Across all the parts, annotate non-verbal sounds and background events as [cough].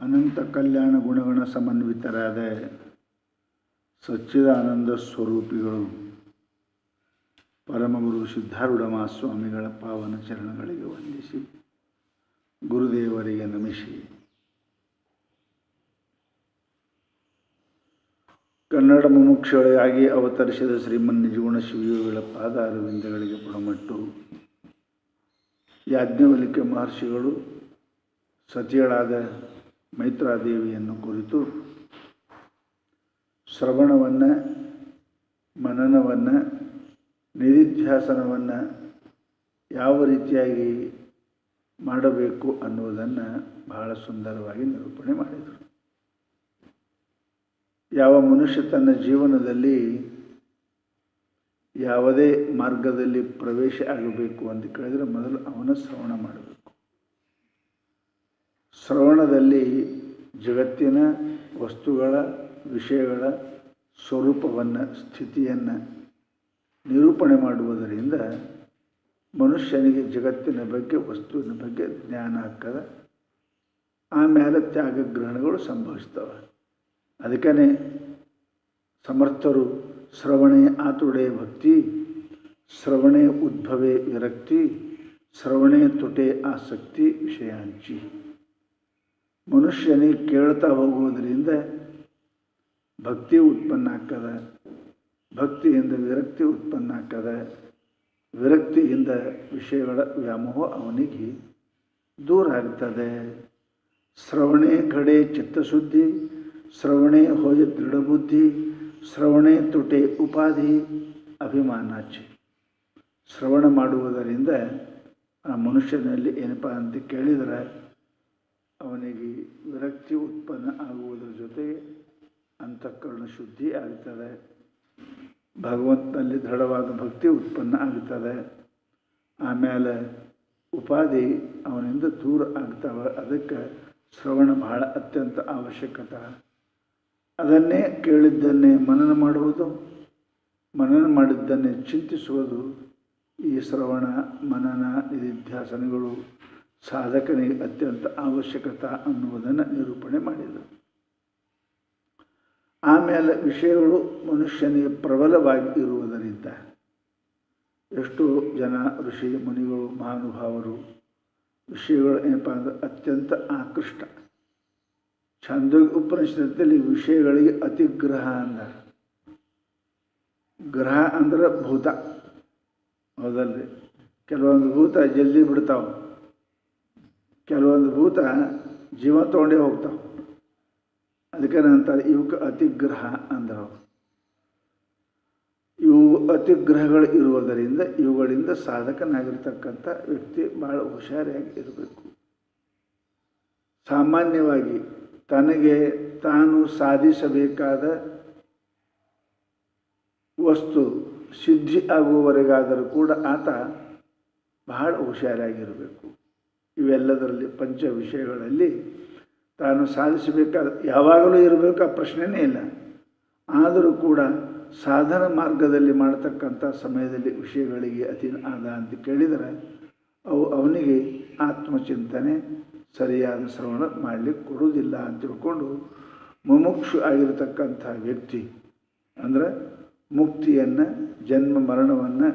ಅನಂತ ಕಲ್ಯಾಣ ಗುಣಗಣ ಸಮನ್ವಿತರಾದ ಸಚ್ಚಿದಾನಂದ ಸ್ವರೂಪಿಗಳು ಪರಮಗುರು ಸಿದ್ಧಾರೂಢ ಮಹಾಸ್ವಾಮಿಗಳ ಪಾವನ ಚರಣಗಳಿಗೆ ವಂದಿಸಿ ಗುರುದೇವರಿಗೆ ನಮಿಸಿ. ಕನ್ನಡ ಮುಮುಕ್ಷಳೆಯಾಗಿ ಅವತರಿಸಿದ ಶ್ರೀಮನ್ ನಿಜಗುಣ ಶಿವಯೋಗಿಗಳ ಪಾದ ಅರವಿಂದಗಳಿಗೆ ಪುಣಮಟ್ಟು ಯಾಜ್ಞವಲಿಕೆ ಮಹರ್ಷಿಗಳು ಸತಿಯಳಾದ ಮೈತ್ರಾದೇವಿಯನ್ನು ಕುರಿತು ಶ್ರವಣವನ್ನು, ಮನನವನ್ನು, ನಿಧಿಧ್ಯಾಸನವನ್ನು ಯಾವ ರೀತಿಯಾಗಿ ಮಾಡಬೇಕು ಅನ್ನುವುದನ್ನು ಬಹಳ ಸುಂದರವಾಗಿ ನಿರೂಪಣೆ ಮಾಡಿದರು. ಯಾವ ಮನುಷ್ಯ ತನ್ನ ಜೀವನದಲ್ಲಿ ಯಾವುದೇ ಮಾರ್ಗದಲ್ಲಿ ಪ್ರವೇಶ ಆಗಬೇಕು ಅಂತ ಕೇಳಿದರೆ ಮೊದಲು ಅವನ ಶ್ರವಣ ಮಾಡಬೇಕು. ಶ್ರವಣದಲ್ಲಿ ಜಗತ್ತಿನ ವಸ್ತುಗಳ ವಿಷಯಗಳ ಸ್ವರೂಪವನ್ನು, ಸ್ಥಿತಿಯನ್ನು ನಿರೂಪಣೆ ಮಾಡುವುದರಿಂದ ಮನುಷ್ಯನಿಗೆ ಜಗತ್ತಿನ ಬಗ್ಗೆ, ವಸ್ತುವಿನ ಬಗ್ಗೆ ಜ್ಞಾನ ಆಗ್ತದೆ. ಆಮೇಲೆ ತ್ಯಾಗಗ್ರಹಣಗಳು ಸಂಭವಿಸ್ತವೆ. ಅದಕ್ಕೇ ಸಮರ್ಥರು ಶ್ರವಣೆ ಆತುಡೆ ಭಕ್ತಿ, ಶ್ರವಣೆ ಉದ್ಭವೆ ವಿರಕ್ತಿ, ಶ್ರವಣೆ ತುಟೆ ಆಸಕ್ತಿ ವಿಷಯಾಂಚಿ. ಮನುಷ್ಯನಿಗೆ ಕೇಳ್ತಾ ಹೋಗುವುದರಿಂದ ಭಕ್ತಿ ಉತ್ಪನ್ನ ಆಗ್ತದ. ಭಕ್ತಿಯಿಂದ ವಿರಕ್ತಿ ಉತ್ಪನ್ನ ಆಗ್ತದ. ವಿರಕ್ತಿಯಿಂದ ವಿಷಯಗಳ ವ್ಯಾಮೋಹ ಅವನಿಗೆ ದೂರ ಆಗ್ತದೆ. ಶ್ರವಣೆ ಕಡೆ ಚಿತ್ತಶುದ್ಧಿ, ಶ್ರವಣೆ ಹೋಯ ದೃಢಬುದ್ಧಿ, ಶ್ರವಣೆ ತುಟೆ ಉಪಾಧಿ ಅಭಿಮಾನಾಚೆ. ಶ್ರವಣ ಮಾಡುವುದರಿಂದ ಆ ಮನುಷ್ಯನಲ್ಲಿ ಏನಪ್ಪ ಅಂತ ಕೇಳಿದರೆ ಅವನಿಗೆ ವಿರಕ್ತಿ ಉತ್ಪನ್ನ ಆಗುವುದರ ಜೊತೆಗೆ ಅಂತಃಕರಣ ಶುದ್ಧಿ ಆಗ್ತದೆ. ಭಗವಂತನಲ್ಲಿ ದೃಢವಾದ ಭಕ್ತಿ ಉತ್ಪನ್ನ ಆಗ್ತದೆ. ಆಮೇಲೆ ಉಪಾಧಿ ಅವನಿಂದ ದೂರ ಆಗ್ತವೆ. ಅದಕ್ಕೆ ಶ್ರವಣ ಬಹಳ ಅತ್ಯಂತ ಅವಶ್ಯಕತೆ. ಅದನ್ನೇ ಕೇಳಿದ್ದನ್ನೇ ಮನನ ಮಾಡುವುದು, ಮನನ ಮಾಡಿದ್ದನ್ನೇ ಚಿಂತಿಸುವುದು ಈ ಶ್ರವಣ, ಮನನ, ನಿಧಿಧ್ಯಾಸನಗಳು. ಸಾಧಕನಿಗೆ ಅತ್ಯಂತ ಅವಶ್ಯಕತೆ ಅನ್ನುವುದನ್ನು ನಿರೂಪಣೆ ಮಾಡಿದರು. ಆಮೇಲೆ ವಿಷಯಗಳು ಮನುಷ್ಯನಿಗೆ ಪ್ರಬಲವಾಗಿ ಇರುವುದರಿಂದ ಎಷ್ಟೋ ಜನ ಋಷಿ ಮುನಿಗಳು, ಮಹಾನುಭಾವರು ವಿಷಯಗಳು ಏನಪ್ಪ ಅಂದ್ರೆ ಅತ್ಯಂತ ಆಕೃಷ್ಟ. ಛಂದ ಉಪನಿಷತ್ತಲ್ಲಿ ವಿಷಯಗಳಿಗೆ ಅತಿಗ್ರಹ ಅಂದ ಗ್ರಹ ಅಂದ್ರೆ ಭೂತ. ಹೌದಲ್ರಿ? ಕೆಲವೊಂದು ಭೂತ ಜಲ್ದಿ ಬಿಡ್ತಾವೆ. ಕೆಲವೊಂದು ಭೂತ ಜೀವ ತೊಗೊಂಡೇ ಹೋಗ್ತಾವೆ. ಅದಕ್ಕೆ ನಂತರ ಇವಕ್ಕೆ ಅತಿಗ್ರಹ ಅಂದರು. ಇವು ಅತಿಗ್ರಹಗಳು ಇರುವುದರಿಂದ ಇವುಗಳಿಂದ ಸಾಧಕನಾಗಿರ್ತಕ್ಕಂಥ ವ್ಯಕ್ತಿ ಭಾಳ ಹುಷಾರಿಯಾಗಿ ಇರಬೇಕು. ಸಾಮಾನ್ಯವಾಗಿ ತನಗೆ ತಾನು ಸಾಧಿಸಬೇಕಾದ ವಸ್ತು ಸಿದ್ಧಿ ಆಗುವವರೆಗಾದರೂ ಕೂಡ ಆತ ಬಹಳ ಹುಷಾರಾಗಿರಬೇಕು ಇವೆಲ್ಲದರಲ್ಲಿ ಪಂಚ ವಿಷಯಗಳಲ್ಲಿ ತಾನು ಸಾಧಿಸಬೇಕಾದ ಯಾವಾಗಲೂ ಇರಬೇಕು ಆ ಪ್ರಶ್ನೆಯೇ ಇಲ್ಲ. ಆದರೂ ಕೂಡ ಸಾಧನ ಮಾರ್ಗದಲ್ಲಿ ಮಾಡತಕ್ಕಂಥ ಸಮಯದಲ್ಲಿ ವಿಷಯಗಳಿಗೆ ಅತಿ ಆದ ಅಂತ ಕೇಳಿದರೆ ಅವು ಅವನಿಗೆ ಆತ್ಮಚಿಂತನೆ, ಸರಿಯಾದ ಶ್ರವಣ ಮಾಡಲಿಕ್ಕೆ ಕೊಡುವುದಿಲ್ಲ ಅಂತ ತಿಳ್ಕೊಂಡು ಮುಮುಕ್ಷು ಆಗಿರತಕ್ಕಂಥ ವ್ಯಕ್ತಿ, ಅಂದರೆ ಮುಕ್ತಿಯನ್ನು, ಜನ್ಮ ಮರಣವನ್ನು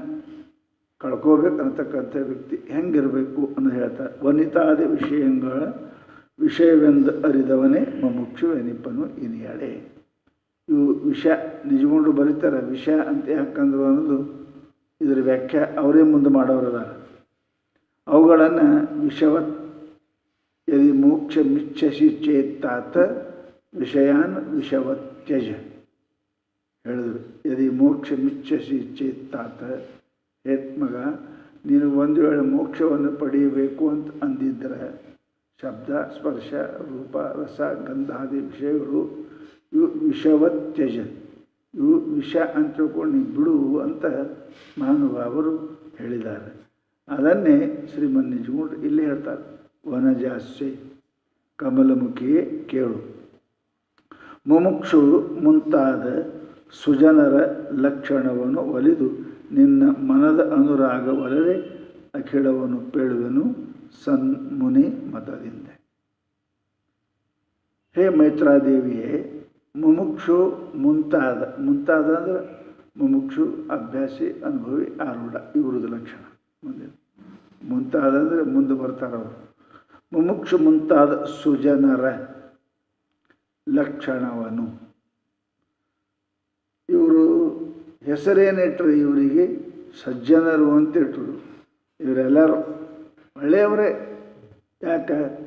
ಕಳ್ಕೋಬೇಕು ಅನ್ನತಕ್ಕಂಥ ವ್ಯಕ್ತಿ ಹೆಂಗಿರಬೇಕು ಅಂತ ಹೇಳ್ತಾರೆ. ವನಿತಾದಿ ವಿಷಯಗಳ ವಿಷಯವೆಂದು ಅರಿದವನೇ ಮುಮುಕ್ಷು ಎನಿಪ್ಪನು ಇನಿಯಾಳೆ. ಇವು ವಿಷ, ನಿಜಗೊಂಡು ಬರೀತಾರೆ. ವಿಷ ಅಂತ ಯಾಕಂದ್ರು ಅನ್ನೋದು ಇದರ ವ್ಯಾಖ್ಯೆ ಅವರೇ ಮುಂದೆ ಮಾಡೋರಲ್ಲ ಅವುಗಳನ್ನು ವಿಷವತ್ ಯದಿ ಮೋಕ್ಷ ಮಿಚ್ಛಸಿ ಚೇತಾತ ವಿಷಯಾನ್ ವಿಷವ ತ್ಯಜ ಹೇಳಿದ್ರು. ಯದಿ ಮೋಕ್ಷ ಮಿಚ್ಛಸಿ ಚೇತಾತ ಹೇತ್ ಮಗ, ನೀನು ಒಂದು ವೇಳೆ ಮೋಕ್ಷವನ್ನು ಪಡೆಯಬೇಕು ಅಂತ ಅಂದಿದ್ದರೆ ಶಬ್ದ, ಸ್ಪರ್ಶ, ರೂಪ, ರಸ ಗಂಧಾದಿ ವಿಷಯಗಳು ಇವು ವಿಷವತ್ ತ್ಯಜ ಇವು ವಿಷ ಅಂತ ತಿಳ್ಕೊಂಡು ಬಿಡು ಅಂತ ಮಹಾನುಭಾವರು ಹೇಳಿದ್ದಾರೆ. ಅದನ್ನೇ ಶ್ರೀಮನ್ ನಿಜಗುಂಡ್ರು ಇಲ್ಲಿ ಹೇಳ್ತಾರೆ. ವನಜಾಸ್ಯ ಕಮಲಮುಖಿಯೇ ಕೇಳು. ಮುಮುಕ್ಷು ಮುಂತಾದ ಸುಜನರ ಲಕ್ಷಣವನ್ನು ಒಲಿದು ನಿನ್ನ ಮನದ ಅನುರಾಗ ಒಲವೇ ಅಖಿಳವನ್ನು ಪೇಳುವೆನು ಸನ್ಮುನಿ ಮತದಿಂದ. ಹೇ ಮೈತ್ರಾದೇವಿಯೇ, ಮುಮುಕ್ಷು ಮುಂತಾದ ಮುಂತಾದ ಅಂದ್ರೆ ಮುಮುಕ್ಷು, ಅಭ್ಯಾಸಿ, ಅನುಭವಿ, ಆರೂಢ, ಇವ್ರದ್ದು ಲಕ್ಷಣ. ಮುಂದೆ. ಮುಂತಾದ ಅಂದರೆ ಮುಂದೆ ಬರ್ತಾರವರು ಮುಮುಕ್ಷು ಮುಂತಾದ ಸುಜನರ ಲಕ್ಷಣವನ್ನು ಇವರು ಹೆಸರೇನಿಟ್ರು ಇವರಿಗೆ? ಸಜ್ಜನರು ಅಂತಿಟ್ರು. ಇವರೆಲ್ಲರೂ ಒಳ್ಳೆಯವರೇ. ಯಾಕೆ?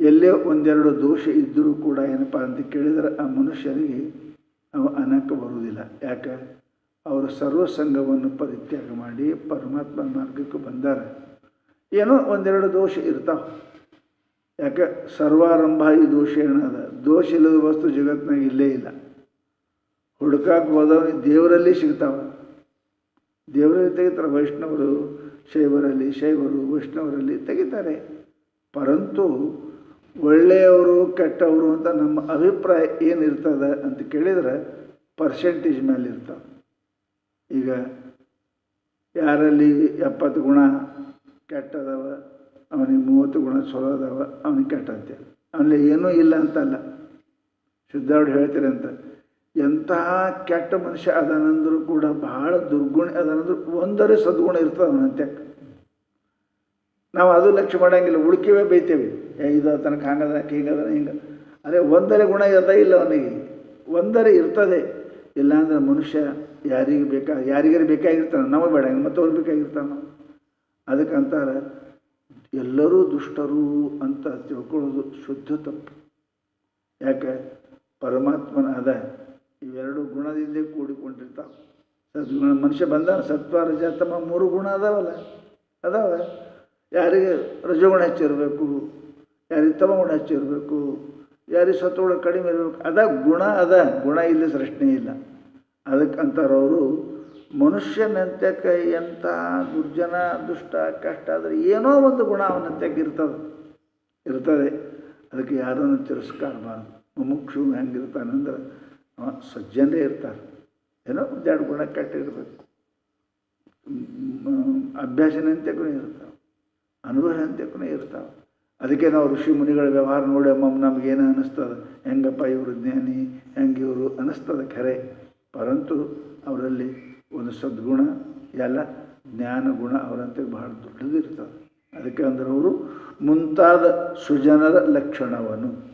ಎಲ್ಲೇ ಒಂದೆರಡು ದೋಷ ಇದ್ದರೂ ಕೂಡ ಏನಪ್ಪ ಅಂತ ಕೇಳಿದರೆ ಆ ಮನುಷ್ಯರಿಗೆ ಅವ ಅನಕ ಬರುವುದಿಲ್ಲ. ಯಾಕೆ? ಅವರು ಸರ್ವಸಂಗವನ್ನು ಪರಿತ್ಯಾಗ ಮಾಡಿ ಪರಮಾತ್ಮ ಮಾರ್ಗಕ್ಕೆ ಬಂದಾರೆ. ಏನೋ ಒಂದೆರಡು ದೋಷ ಇರ್ತಾವೆ. ಯಾಕೆ? ಸರ್ವಾರಂಭ ಈ ದೋಷ ಏನದ? ದೋಷ ಇಲ್ಲದ ವಸ್ತು ಜಗತ್ತಿನಾಗ ಇಲ್ಲೇ ಇಲ್ಲ. ಹುಡುಕಾಕ್ ಹೋದವ ದೇವರಲ್ಲಿ ಸಿಗ್ತಾವ. ದೇವರಲ್ಲಿ ತೆಗಿತಾರೆ ವೈಷ್ಣವರು, ಶೈವರಲ್ಲಿ, ಶೈವರು, ವೈಷ್ಣವರಲ್ಲಿ ತೆಗಿತಾರೆ. ಪರಂತು ಒಳ್ಳೆಯವರು, ಕೆಟ್ಟವರು ಅಂತ ನಮ್ಮ ಅಭಿಪ್ರಾಯ ಏನಿರ್ತದೆ ಅಂತ ಕೇಳಿದ್ರೆ ಪರ್ಸೆಂಟೇಜ್ ಮೇಲೆ ಇರ್ತಾವ. ಈಗ ಯಾರಲ್ಲಿ ಎಪ್ಪತ್ತು ಗುಣ ಕೆಟ್ಟದವ, ಅವನಿಗೆ ಮೂವತ್ತು ಗುಣ ಚಲೋ ಅದಾವ, ಅವನಿಗೆ ಕೆಟ್ಟಂತೆ. ಅವನಲ್ಲಿ ಏನೂ ಇಲ್ಲ ಅಂತಲ್ಲ. ಸಿದ್ಧಾರ್ಡ್ ಹೇಳ್ತೀರಂತ. ಎಂತಹ ಕೆಟ್ಟ ಮನುಷ್ಯ ಅದಾನಂದ್ರೂ ಕೂಡ ಬಹಳ ದುರ್ಗುಣ ಅದನಂದ್ರೂ ಒಂದರೆ ಸದ್ಗುಣ ಇರ್ತದೆ ಅವನಂತೆ ನಾವು ಅದು ಲಕ್ಷ್ಯ ಮಾಡಂಗಿಲ್ಲ ಉಳ್ಕಿವೇ ಬೈತೇವೆ. ಏ, ಇದು ತನಕ ಹಂಗದ ಹೀಗದ ಹಿಂಗೆ. ಅದೇ ಒಂದರೆ ಗುಣ ಇರದ ಇಲ್ಲ ಅವನಿಗೆ. ಒಂದರೆ ಇರ್ತದೆ. ಇಲ್ಲಾಂದ್ರೆ ಮನುಷ್ಯ ಯಾರಿಗೆ ಬೇಕಾ ಯಾರಿಗಾರು ಬೇಕಾಗಿರ್ತಾನೆ ನಮಗೆ ಬೇಡ ಮತ್ತವ್ರು ಬೇಕಾಗಿರ್ತಾನೆ. ಅದಕ್ಕಂತಾರೆ ಎಲ್ಲರೂ ದುಷ್ಟರು ಅಂತ ತಿಳ್ಕೊಳ್ಳೋದು ಶುದ್ಧ ತಪ್ಪು. ಯಾಕೆ? ಪರಮಾತ್ಮನ ಅದ ಇವೆರಡು ಗುಣದಿಂದ ಕೂಡಿಕೊಂಡಿರ್ತಾವೆ ಸದ್ಗುಣ ಮನುಷ್ಯ ಬಂದ ಸತ್ವ ರಜತಮ ಮೂರು ಗುಣ ಅದಾವಲ್ಲ? ಅದಾವ? ಯಾರಿಗೆ ರಜಗುಣ ಹೆಚ್ಚಿರಬೇಕು, ಯಾರಿಗೆ ತಮ ಗುಣ ಹೆಚ್ಚಿರಬೇಕು, ಯಾರಿಗೆ ಸತ್ವಗುಣ ಕಡಿಮೆ ಇರಬೇಕು, ಅದ ಗುಣ ಅದ, ಗುಣ ಇಲ್ಲಿ ಸೃಷ್ಟಿ ಇಲ್ಲ. ಅದಕ್ಕೆ ಅಂತಾರವರು ಕೈ ಎಂಥ ದುರ್ಜನ, ದುಷ್ಟ, ಕಷ್ಟ ಆದರೆ ಏನೋ ಒಂದು ಗುಣ ಅವನಂತೆಗೆ ಇರ್ತದೆ. ಇರ್ತದೆ. ಅದಕ್ಕೆ ಯಾರನ್ನು ತಿರಸ್ಕಾರಬಾರ್ದು ಮುಮುಕ್ಷು ಹೆಂಗಿರ್ತಾನಂದ್ರೆ ಅವ ಸಜ್ಜನೇ ಇರ್ತಾರೆ. ಏನೋ ಒಂದೆರಡು ಗುಣ ಕೆಟ್ಟಿರಬೇಕು ಅಭ್ಯಾಸನಂತೆಗೂ ಇರ್ತಾವೆ. ಅನುಭವನಂತೆಗೂ ಇರ್ತಾವೆ. ಅದಕ್ಕೆ ನಾವು ಋಷಿ ಮುನಿಗಳ ವ್ಯವಹಾರ ನೋಡಿ, ಅಮ್ಮ, ನಮಗೇನು ಅನ್ನಿಸ್ತದೆ ಹೆಂಗಪ್ಪ ಇವರು ಜ್ಞಾನಿ, ಹೆಂಗೆ ಇವರು ಅನ್ನಿಸ್ತದೆ ಖರೆ. ಪರಂತು ಅವರಲ್ಲಿ ಒಂದು ಸದ್ಗುಣ, ಎಲ್ಲ ಜ್ಞಾನ ಗುಣ ಅವರಂತೆ ಬಹಳ ದೊಡ್ಡದಿರ್ತದೆ. ಅದಕ್ಕೆ ಅಂದ್ರೆ ಅವರು ಮುಂತಾದ ಸುಜನರ ಲಕ್ಷಣವನ್ನು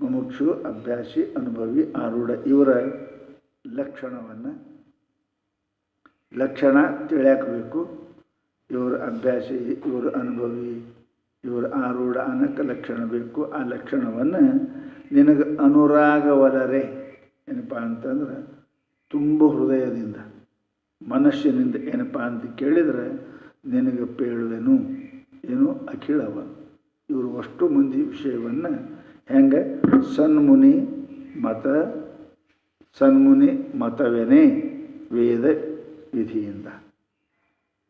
ಮುಮುಕ್ಷು ಅಭ್ಯಾಸಿ, ಅನುಭವಿ, ಆರೂಢ ಇವರ ಲಕ್ಷಣವನ್ನು ಲಕ್ಷಣ ತಿಳಿಯಾಕಬೇಕು. ಇವರು ಅಭ್ಯಾಸಿ, ಇವರು ಅನುಭವಿ, ಇವರು ಆರೂಢ ಅನ್ನಕ್ಕೆ ಲಕ್ಷಣ ಬೇಕು. ಆ ಲಕ್ಷಣವನ್ನು ನಿನಗೆ ಅನುರಾಗವಲರೆ ಏನಪ್ಪ ಅಂತಂದ್ರೆ ತುಂಬ ಹೃದಯದಿಂದ, ಮನಸ್ಸಿನಿಂದ ಏನಪ್ಪ ಅಂತ ಕೇಳಿದರೆ ನಿನಗೆ ಪೇಳುವೆನು. ಏನು ಅಖಿಳವ ಇವರು ಅಷ್ಟು ಮಂದಿ ವಿಷಯವನ್ನು ಹೆಂಗೆ? ಸನ್ಮುನಿ ಮತ, ಸನ್ಮುನಿ ಮತವೇನೇ ವೇದ ವಿಧಿಯಿಂದ.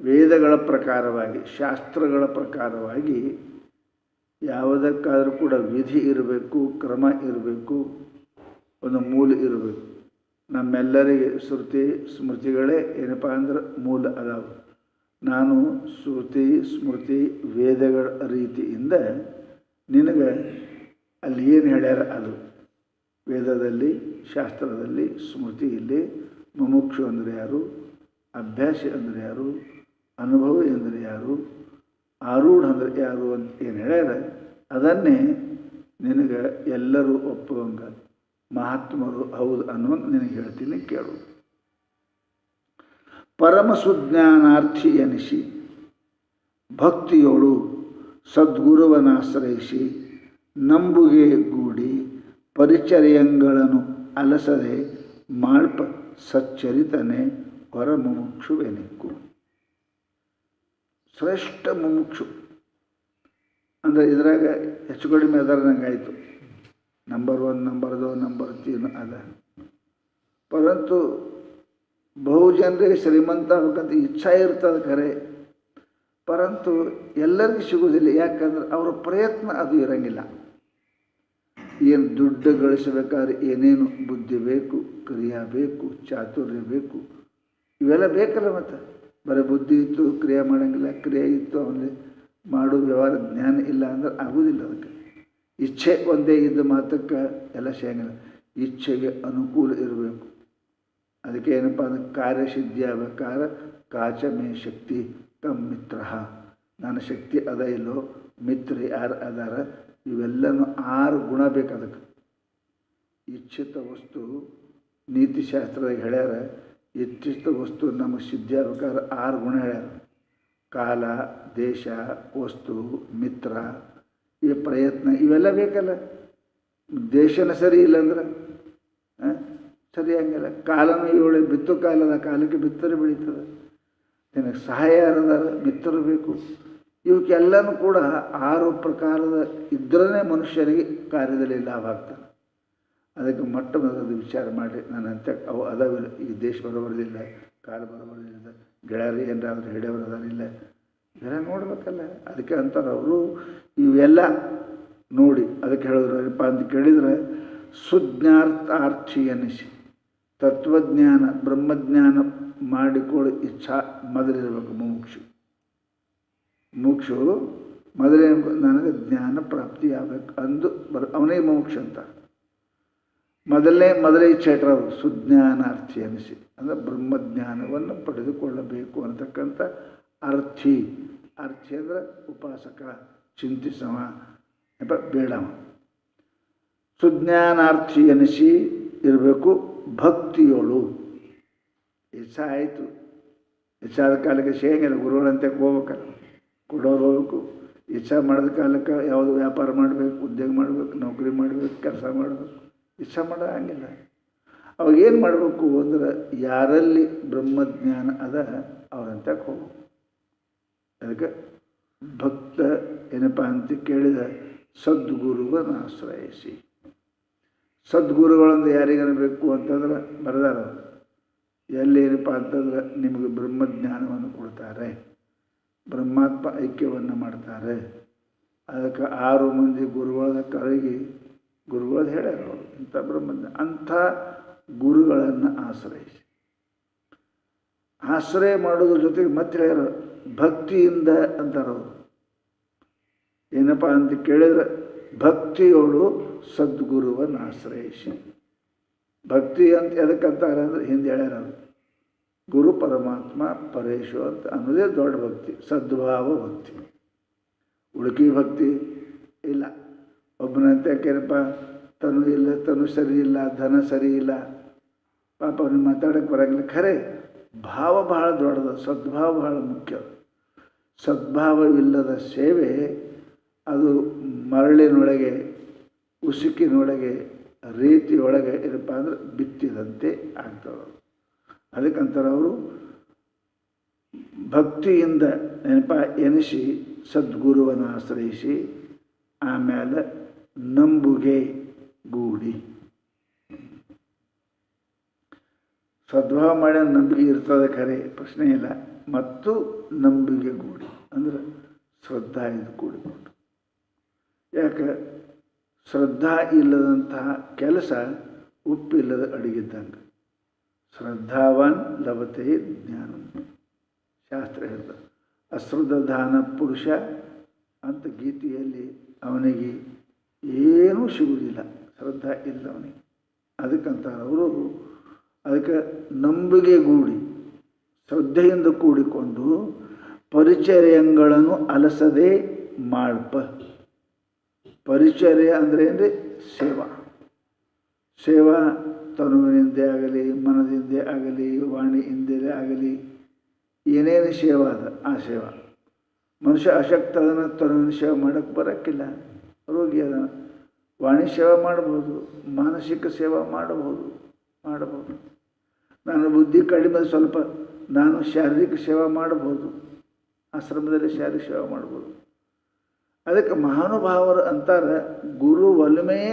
ವೇದಗಳ ಪ್ರಕಾರವಾಗಿ, ಶಾಸ್ತ್ರಗಳ ಪ್ರಕಾರವಾಗಿ ಯಾವುದಕ್ಕಾದರೂ ಕೂಡ ವಿಧಿ ಇರಬೇಕು, ಕ್ರಮ ಇರಬೇಕು, ಒಂದು ಮೂಲ ಇರಬೇಕು. ನಮ್ಮೆಲ್ಲರಿಗೆ ಶ್ರುತಿ ಸ್ಮೃತಿಗಳೇ ಏನಪ್ಪ ಅಂದ್ರೆ ಮೂಲ ಅದಾವ. ನಾನು ಶ್ರುತಿ ಸ್ಮೃತಿ ವೇದಗಳ ರೀತಿಯಿಂದ ನಿನಗೆ ಅಲ್ಲಿ ಏನು ಹೇಳ್ಯಾರ ಅದು? ವೇದದಲ್ಲಿ, ಶಾಸ್ತ್ರದಲ್ಲಿ, ಸ್ಮೃತಿಯಲ್ಲಿ ಮುಮುಕ್ಷು ಅಂದರೆ ಯಾರು? ಅಭ್ಯಾಸ ಅಂದರೆ ಯಾರು? ಅನುಭವ ಅಂದರೆ ಯಾರು? ಆರೂಢ ಅಂದರೆ ಯಾರು ಅಂತ ಏನು ಹೇಳ್ಯಾರ? ಅದನ್ನೇ ನಿನಗೆ ಎಲ್ಲರೂ ಒಪ್ಪುವಂಗ. ಮಹಾತ್ಮರು ಹೌದು ಅನ್ನೋದು ನಿನಗೆ ಹೇಳ್ತೀನಿ ಕೇಳು. ಪರಮ ಸುಜ್ಞಾನಾರ್ಥಿ ಎನಿಸಿ, ಭಕ್ತಿಯೋಳು ಸದ್ಗುರುವನಾಶ್ರಯಿಸಿ ನಂಬುಗೆ ಗೂಡಿ ಪರಿಚರ್ಯಗಳನ್ನು ಅಲಸದೆ ಮಾಳ್ಪ ಸಚ್ಚರಿತನೆ ಹೊರ ಮುಮುಕ್ಷುವೆನಿಕ್ಕು ಶ್ರೇಷ್ಠ ಮುಮುಕ್ಷು. ಅಂದರೆ ಇದ್ರಾಗ ಹೆಚ್ಚು ಕಡಿಮೆ ನಂಗೆ ಆಯಿತು. ನಂಬರ್ ಒನ್ ನಂಬರ್ ದೋ ನಂಬರ್ ತೀನ್ ಅದ. ಪರಂತು ಬಹು ಜನರಿಗೆ ಶ್ರೀಮಂತ ಆಗ್ಬೇಕಂತ ಇಚ್ಛಾ ಇರ್ತದೆ ಖರೆ ಪರಂತು ಎಲ್ಲರಿಗೂ ಸಿಗುವುದಿಲ್ಲ ಯಾಕಂದ್ರೆ ಅವರ ಪ್ರಯತ್ನ ಅದು ಇರಂಗಿಲ್ಲ. ಏನು ದುಡ್ಡು ಗಳಿಸಬೇಕಾದ್ರೆ ಏನೇನು ಬುದ್ಧಿ ಬೇಕು, ಕ್ರಿಯಾ ಬೇಕು, ಚಾತುರ್ಯ ಬೇಕು, ಇವೆಲ್ಲ ಬೇಕಲ್ಲ ಮತ್ತು? ಬರೀ ಬುದ್ಧಿ ಇತ್ತು, ಕ್ರಿಯೆ ಮಾಡೋಂಗಿಲ್ಲ, ಕ್ರಿಯೆ ಇತ್ತು ಅವನಲ್ಲಿ ಮಾಡೋ ವ್ಯವಹಾರ ಜ್ಞಾನ ಇಲ್ಲ ಅಂದ್ರೆ ಆಗೋದಿಲ್ಲ ಅದಕ್ಕೆ. ಇಚ್ಛೆ ಒಂದೇ ಇದ್ದ ಮಾತಕ್ಕೆ ಎಲ್ಲ ಶೇಂಗಿಲ್ಲ. ಇಚ್ಛೆಗೆ ಅನುಕೂಲ ಇರಬೇಕು. ಅದಕ್ಕೆ ಏನಪ್ಪ ಅಂದ್ರೆ ಕಾರ್ಯಸಿದ್ಧಿ ಆಗ್ಬೇಕಾದ್ರೆ ಕಾಚಮೇ ಶಕ್ತಿ ತಮ್ಮ ಮಿತ್ರ. ನನ್ನ ಶಕ್ತಿ ಅದ ಇಲ್ಲೋ, ಮಿತ್ರ ಯಾರು ಅದಾರ? ಇವೆಲ್ಲನೂ ಆರು ಗುಣ ಬೇಕು ಅದಕ್ಕೆ ಇಚ್ಛಿತ ವಸ್ತು ನೀತಿಶಾಸ್ತ್ರದಾಗ ಹೇಳ್ಯಾರ, ಇಚ್ಛಿತ ವಸ್ತು ನಮಗೆ ಸಿದ್ಧಿ ಆಗ್ಬೇಕಾದ್ರೆ ಆರು ಗುಣ ಹೇಳ್ಯಾರ. ಕಾಲ, ದೇಶ, ವಸ್ತು, ಮಿತ್ರ, ಈ ಪ್ರಯತ್ನ ಇವೆಲ್ಲ ಬೇಕಲ್ಲ. ದೇಶನ ಸರಿ ಇಲ್ಲಂದ್ರೆ? ಸರಿ ಹಂಗಿಲ್ಲ. ಕಾಲನೂ ಏಳು ಬಿತ್ತು ಕಾಲದ ಕಾಲಕ್ಕೆ ಬಿತ್ತರೆ ಬೆಳೀತದೆ. ನಿನಗೆ ಸಹಾಯ ಯಾರದಾರ? ಮಿತ್ರರು ಬೇಕು. ಇವಕ್ಕೆಲ್ಲನೂ ಕೂಡ ಆರು ಪ್ರಕಾರದ ಇದ್ರೇ ಮನುಷ್ಯರಿಗೆ ಕಾರ್ಯದಲ್ಲಿ ಲಾಭ ಆಗ್ತಾನೆ ಅದಕ್ಕೆ ಮೊಟ್ಟ ಮೊದಲು ವಿಚಾರ ಮಾಡಿ ನಾನು ಅಂತ ಅವು ಅದಾವಿಲ್ಲ ಈ ದೇಶ ಬರೋಬರದಿಲ್ಲ. ಕಾಲು ಬರೋಬರದಿಲ್ಲ. ಗೆಳೆಯರು ಏನಾದರೂ ಹಿಡಿಯೋರು ಅದಾರಿಲ್ಲ ಇದೆಲ್ಲ ನೋಡ್ಬೇಕಲ್ಲ. ಅದಕ್ಕೆ ಅಂತಾರೆ ಅವರು, ಇವೆಲ್ಲ ನೋಡಿ, ಅದಕ್ಕೆ ಹೇಳಿದ್ರು ಏನಪ್ಪ ಅಂತ ಕೇಳಿದರೆ, ಸುಜ್ಞಾರ್ಥಾರ್ಥಿ ಅನಿಸಿ ತತ್ವಜ್ಞಾನ, ಬ್ರಹ್ಮಜ್ಞಾನ ಮಾಡಿಕೊಳ್ಳೋ, ಇಚ್ಛಾ ಮೊದಲಿರಬೇಕು, ಮುಮುಕ್ಷು. ಮುಕ್ಷು ಮೊದಲೇ ನನಗೆ ಜ್ಞಾನ ಪ್ರಾಪ್ತಿ ಆಗ್ಬೇಕು ಅಂದು ಬರ ಅವನೇ ಮೋಕ್ಷ ಅಂತ. ಮೊದಲನೇ ಮೊದಲೇ ಇಟ್ಟರು ಸುಜ್ಞಾನಾರ್ಥಿ ಅನಿಸಿ ಅಂದರೆ ಬ್ರಹ್ಮಜ್ಞಾನವನ್ನು ಪಡೆದುಕೊಳ್ಳಬೇಕು ಅಂತಕ್ಕಂಥ ಅರ್ಥಿ. ಅರ್ಥಿ ಅಂದರೆ ಉಪಾಸಕ, ಚಿಂತಿಸವ, ಎಂಬ ಬೇಡವ. ಸುಜ್ಞಾನಾರ್ಥಿ ಎನಿಸಿ ಇರಬೇಕು ಭಕ್ತಿಯೋಳು. ಹೆಚ್ಚಾಯಿತು. ಹೆಚ್ಚಾದ ಕಾಲಕ್ಕೆ ಶೇಂಗಿಲ್ಲ ಗುರುಗಳಂತೆ ಹೋಗ್ಬೇಕಲ್ಲ. ಕೊಡೋರು ಹೋಗ್ಬೇಕು ಇಚ್ಛಾ ಮಾಡಿದ ಕಾಲಕ್ಕೆ ಯಾವುದು ವ್ಯಾಪಾರ ಮಾಡಬೇಕು, ಉದ್ಯೋಗ ಮಾಡಬೇಕು, ನೌಕರಿ ಮಾಡಬೇಕು, ಕೆಲಸ ಮಾಡಬೇಕು. ಇಚ್ಛಾ ಮಾಡೋ ಹಂಗಿಲ್ಲ. ಅವಾಗ ಏನು ಮಾಡಬೇಕು ಅಂದ್ರೆ ಯಾರಲ್ಲಿ ಬ್ರಹ್ಮಜ್ಞಾನ ಅದ ಅವರಂತ ಹೋಗ್ಬೇಕು ಅದಕ್ಕೆ ಭಕ್ತ ಏನಪ್ಪ ಅಂತ ಕೇಳಿದ ಸದ್ಗುರುವನ್ನು ಆಶ್ರಯಿಸಿ. ಸದ್ಗುರುಗಳಂದು ಯಾರಿಗನಬೇಕು ಅಂತಂದ್ರೆ ಬರೆದಾರ ಎಲ್ಲೇನಪ್ಪ ಅಂತಂದ್ರೆ ನಿಮಗೆ ಬ್ರಹ್ಮಜ್ಞಾನವನ್ನು ಕೊಡ್ತಾರೆ. ಬ್ರಹ್ಮಾತ್ಮ ಐಕ್ಯವನ್ನು ಮಾಡ್ತಾರೆ. ಅದಕ್ಕೆ ಆರು ಮಂದಿ ಗುರುಗಳ ಕರಗಿ ಗುರುಗಳು ಹೇಳ್ಯಾರ ಅವರು, ಇಂಥ ಬ್ರಹ್ಮ ಅಂಥ ಗುರುಗಳನ್ನು ಆಶ್ರಯಿಸಿ. ಆಶ್ರಯ ಮಾಡೋದ್ರ ಜೊತೆಗೆ ಮತ್ತೆ ಹೇಳ್ಯಾರ, ಭಕ್ತಿಯಿಂದ ಅಂತಾರವರು ಏನಪ್ಪ ಅಂತ ಕೇಳಿದ್ರೆ ಭಕ್ತಿಯೋಳು ಸದ್ಗುರುವನ್ನು ಆಶ್ರಯಿಸಿ. ಭಕ್ತಿ ಅಂತ ಎದಕ್ಕಂತಾರೆ ಅಂದರೆ ಹಿಂದೆ ಹೇಳ್ಯಾರ ಅವರು. ಗುರು ಪರಮಾತ್ಮ ಪರೇಶು ಅಂತ ಅನ್ನೋದೇ ದೊಡ್ಡ ಭಕ್ತಿ, ಸದ್ಭಾವ ಭಕ್ತಿ. ಉಳುಕಿ ಭಕ್ತಿ ಇಲ್ಲ. ಒಬ್ಬನಂತ ಕೇಳಪ್ಪ ತನು ಇಲ್ಲ, ತನು ಸರಿ ಇಲ್ಲ, ಧನ ಸರಿ ಇಲ್ಲ. ಪಾಪ ಅವ್ನಿಗೆ ಮಾತಾಡೋಕ್ಕೆ ಬರೋಂಗಿಲ್ಲ. ಖರೆ, ಭಾವ ಬಹಳ ದೊಡ್ಡದು, ಸದ್ಭಾವ ಬಹಳ ಮುಖ್ಯ. ಸದ್ಭಾವವಿಲ್ಲದ ಸೇವೆ ಅದು ಮರಳಿನೊಳಗೆ, ಉಸುಕಿನೊಳಗೆ, ರೀತಿಯೊಳಗೆ ಏನಪ್ಪ ಅಂದ್ರೆ ಬಿತ್ತಿದಂತೆ ಆಗ್ತವೆ ಅದಕ್ಕಂತಾರೆ ಅವರು ಭಕ್ತಿಯಿಂದ ನೆನಪ ಎನಿಸಿ, ಸದ್ಗುರುವನ್ನು ಆಶ್ರಯಿಸಿ, ಆಮೇಲೆ ನಂಬುಗೆ ಗೂಡಿ. ಸದ್ಭಾವ ಮಾಡಿ ನಂಬಿಕೆ ಇರ್ತದೆ ಖರೆ, ಪ್ರಶ್ನೆ ಇಲ್ಲ. ಮತ್ತು ನಂಬಿಕೆ ಗೂಡಿ, ಅಂದ್ರೆ ಶ್ರದ್ಧಾ ಇದು ಕೂಡಿಕೊಂಡು. ಯಾಕೆ? ಶ್ರದ್ಧಾ ಇಲ್ಲದಂತಹ ಕೆಲಸ ಉಪ್ಪಿಲ್ಲದ ಅಡಿಗಿದ್ದಂಗೆ ಶ್ರದ್ಧಾವಾನ್ ಲಭತೆ ಜ್ಞಾನ. ಶಾಸ್ತ್ರ ಹೇಳ್ತಾರೆ ಅಶ್ರದ್ಧಾನ ಪುರುಷ ಅಂತ ಗೀತೆಯಲ್ಲಿ ಅವನಿಗೆ ಏನೂ ಸಿಗುವುದಿಲ್ಲ. ಶ್ರದ್ಧಾ ಇಲ್ಲವನಿಗೆ. ಅದಕ್ಕಂತಾರೆ ಅವರು, ಅದಕ್ಕೆ ನಂಬಿಕೆ ಗೂಡಿ, ಶ್ರದ್ಧೆಯಿಂದ ಕೂಡಿಕೊಂಡು ಪರಿಚರ್ಯಗಳನ್ನು ಅಲಸದೆ ಮಾಡ್ಪ. ಪರಿಚರ್ಯ ಅಂದರೆ ಅಂದರೆ ಸೇವಾ. ಸೇವಾ ತನುವಿನಿಂದೇ ಆಗಲಿ, ಮನದಿಂದೇ ಆಗಲಿ, ವಾಣಿಯಿಂದಲೇ ಆಗಲಿ ಏನೇನು ಸೇವಾ ಅದ ಆ ಸೇವ. ಮನುಷ್ಯ ಅಶಕ್ತ ಅದನ್ನು ತನುವಿನ ಸೇವೆ ಮಾಡೋಕ್ಕೆ ಬರೋಕ್ಕಿಲ್ಲ. ರೋಗಿ ಅದನ್ನು ವಾಣಿ ಸೇವೆ ಮಾಡ್ಬೋದು, ಮಾನಸಿಕ ಸೇವಾ ಮಾಡಬಹುದು ಮಾಡಬಹುದು ನಾನು ಬುದ್ಧಿ ಕಡಿಮೆ, ಸ್ವಲ್ಪ ನಾನು ಶಾರೀರಿಕ ಸೇವೆ ಮಾಡಬಹುದು ಆಶ್ರಮದಲ್ಲಿ ಶಾರೀರಿಕ ಸೇವೆ ಮಾಡ್ಬೋದು. ಅದಕ್ಕೆ ಮಹಾನುಭಾವರು ಅಂತಾರೆ, ಗುರು ಒಲಮೆಯೇ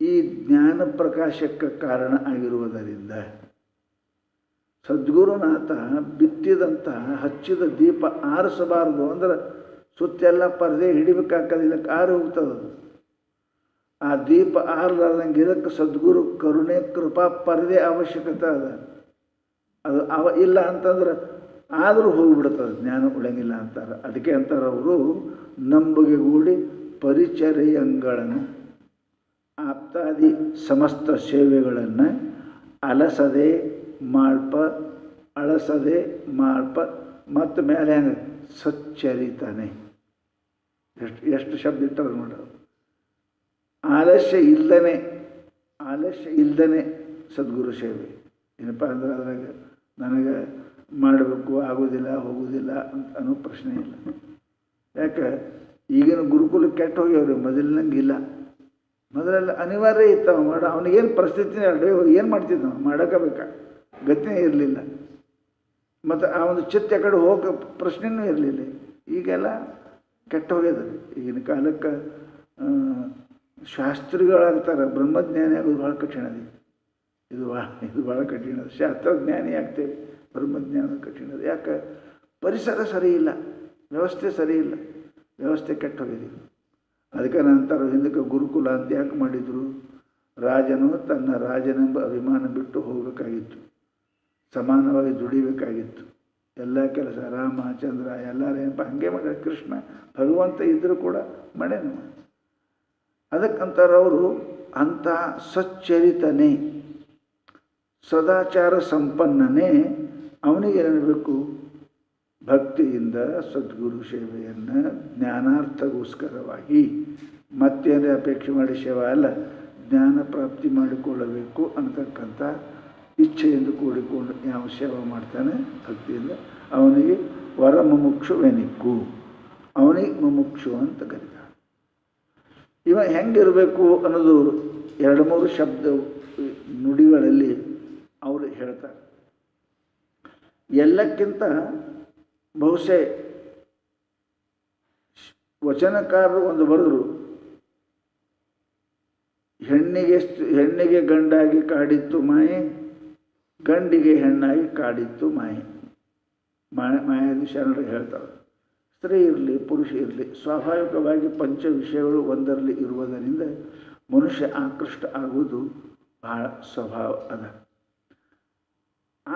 ಈ ಜ್ಞಾನ ಪ್ರಕಾಶಕ್ಕೆ ಕಾರಣ ಆಗಿರುವುದರಿಂದ ಸದ್ಗುರುನಾಥ ಬಿತ್ತಿದಂತಹ ಹಚ್ಚಿದ ದೀಪ ಆರಿಸಬಾರದು ಅಂದ್ರೆ ಸುತ್ತೆಲ್ಲ ಪರದೆ ಹಿಡಿಬೇಕಾಗೋದಿಲ್ಲ ಆರು ಹೋಗ್ತದೆ ಆ ದೀಪ ಆರ್ಲಾರ್ದಂಗೆ ಇದಕ್ಕೆ ಸದ್ಗುರು ಕರುಣೆ, ಕೃಪಾ, ಪರದೆ ಅವಶ್ಯಕತೆ ಅದ. ಅದು ಅವ ಇಲ್ಲ ಅಂತಂದ್ರೆ ಆದರೂ ಹೋಗಿಬಿಡ್ತದೆ, ಜ್ಞಾನ ಉಳಂಗಿಲ್ಲ ಅಂತಾರೆ. ಅದಕ್ಕೆ ಅಂತಾರೆ ಅವರು ನಂಬುಗೆಗೂಡಿ ಪರಿಚರ್ಯಗಳನ್ನು ಆಪ್ತಾದಿ ಸಮಸ್ತ ಸೇವೆಗಳನ್ನು ಅಲಸದೆ ಮಾಡ್ಪ ಅಳಸದೆ ಮಾಡ್ಪ ಮತ್ತು ಮೇಲೆ ಹೆಂಗೆ ಸಚ್ಚರಿತಾನೆ. ಎಷ್ಟು ಎಷ್ಟು ಶಬ್ದ ಇಟ್ಟವ್ರು ನೋಡ. ಆಲಸ್ಯ ಇಲ್ಲದೇ ಆಲಸ್ಯ ಇಲ್ಲದೇ ಸದ್ಗುರು ಸೇವೆ. ಏನಪ್ಪ ಅಂದ್ರೆ ಅದ್ರಾಗ ನನಗೆ ಮಾಡಬೇಕು, ಆಗೋದಿಲ್ಲ, ಹೋಗೋದಿಲ್ಲ ಅಂತ ಅನ್ನೋ ಪ್ರಶ್ನೆ ಇಲ್ಲ. ಯಾಕೆ? ಈಗಿನ ಗುರುಕುಲ ಕೆಟ್ಟ ಮೊದಲಿನಂಗೆ ಇಲ್ಲ. ಮೊದಲೆಲ್ಲ ಅನಿವಾರ್ಯ ಇತ್ತು ಮಾಡ ಅವನಿಗೇನು ಪರಿಸ್ಥಿತಿ ಏನು ಮಾಡ್ತಿದ್ದ ಮಾಡೋಕಬೇಕ? ಗತಿನೇ ಇರಲಿಲ್ಲ. ಮತ್ತು ಆ ಒಂದು ಚಿತ್ತ ಕಡೆ ಹೋಗೋ ಪ್ರಶ್ನೆಯೂ ಇರಲಿಲ್ಲ. ಈಗೆಲ್ಲ ಕೆಟ್ಟ ಹೋಗ್ಯದ ಈಗಿನ ಕಾಲಕ್ಕೆ ಶಾಸ್ತ್ರಿಗಳಾಗ್ತಾರೆ. ಬ್ರಹ್ಮಜ್ಞಾನಿ ಆಗೋದು ಭಾಳ ಕಠಿಣ ಅದೇ. ಇದು ಭಾಳ ಇದು ಭಾಳ ಕಠಿಣ ಶಾಸ್ತ್ರಜ್ಞಾನಿ ಆಗ್ತೇವೆ. ಬ್ರಹ್ಮಜ್ಞಾನ ಕಠಿಣ ಯಾಕೆ? ಪರಿಸರ ಸರಿ ಇಲ್ಲ. ವ್ಯವಸ್ಥೆ ಸರಿ ಇಲ್ಲ. ವ್ಯವಸ್ಥೆ ಕೆಟ್ಟ ಹೋಗಿದೆ ಅದಕ್ಕೆ ನಂತರ ಹಿಂದಕ್ಕೆ ಗುರುಕುಲ ಅಂತ ಯಾಕೆ ಮಾಡಿದರು? ರಾಜನು ತನ್ನ ರಾಜನೆಂಬ ಅಭಿಮಾನ ಬಿಟ್ಟು ಹೋಗಬೇಕಾಗಿತ್ತು. ಸಮಾನವಾಗಿ ದುಡಿಬೇಕಾಗಿತ್ತು. ಎಲ್ಲ ಕೆಲಸ, ರಾಮ, ಚಂದ್ರ, ಎಲ್ಲರೂ ಏನಪ್ಪ, ಹಂಗೆ ಮಾಡ್ಯಾರ ಕೃಷ್ಣ, ಭಗವಂತ ಇದ್ದರೂ ಕೂಡ ಮಾಡ್ಯಾನ ಅದಕ್ಕಂತಾರೆ ಅವರು ಅಂಥ ಸಚ್ಚರಿತನೇ, ಸದಾಚಾರ ಸಂಪನ್ನನೇ ಅವನಿಗೆ ಏನಿರಬೇಕು ಭಕ್ತಿಯಿಂದ ಸದ್ಗುರು ಸೇವೆಯನ್ನು ಜ್ಞಾನಾರ್ಥಗೋಸ್ಕರವಾಗಿ ಮತ್ತೇನೇ ಅಪೇಕ್ಷೆ ಮಾಡಿ ಸೇವೆ ಅಲ್ಲ, ಜ್ಞಾನ ಪ್ರಾಪ್ತಿ ಮಾಡಿಕೊಳ್ಳಬೇಕು ಅನ್ನತಕ್ಕಂಥ ಇಚ್ಛೆಯಿಂದ ಕೂಡಿಕೊಂಡು ಯಾವ ಸೇವೆ ಮಾಡ್ತಾನೆ, ಭಕ್ತಿಯಿಂದ ಅವನಿಗೆ ವರ ಮುಮುಕ್ಷುವೆನಿಕ್ಕು. ಅವನಿಗೆ ಮುಮುಕ್ಷು ಅಂತ ಕರೀತಾರೆ ಇವ ಹೆಂಗಿರಬೇಕು ಅನ್ನೋದು ಎರಡು ಮೂರು ಶಬ್ದ ನುಡಿಗಳಲ್ಲಿ ಅವರು ಹೇಳ್ತಾರೆ. ಎಲ್ಲಕ್ಕಿಂತ ಬಹುಶಃ ವಚನಕಾರರು ಒಂದು ಬರೆದರು, ಹೆಣ್ಣಿಗೆ ಹೆಣ್ಣಿಗೆ ಗಂಡಾಗಿ ಕಾಡಿತ್ತು ಮಾಯೆ, ಗಂಡಿಗೆ ಹೆಣ್ಣಾಗಿ ಕಾಡಿತ್ತು ಮಾಯೆ. ಮಾಯ ಮಾಯಾದಿ ಶರಣರು ಹೇಳ್ತಾರೆ, ಸ್ತ್ರೀ ಇರಲಿ, ಪುರುಷ ಇರಲಿ, ಸ್ವಾಭಾವಿಕವಾಗಿ ಪಂಚ ವಿಷಯಗಳು ಒಂದರಲ್ಲಿ ಇರುವುದರಿಂದ ಮನುಷ್ಯ ಆಕೃಷ್ಟ ಆಗುವುದು ಬಹಳ ಸ್ವಭಾವ, ಅದ.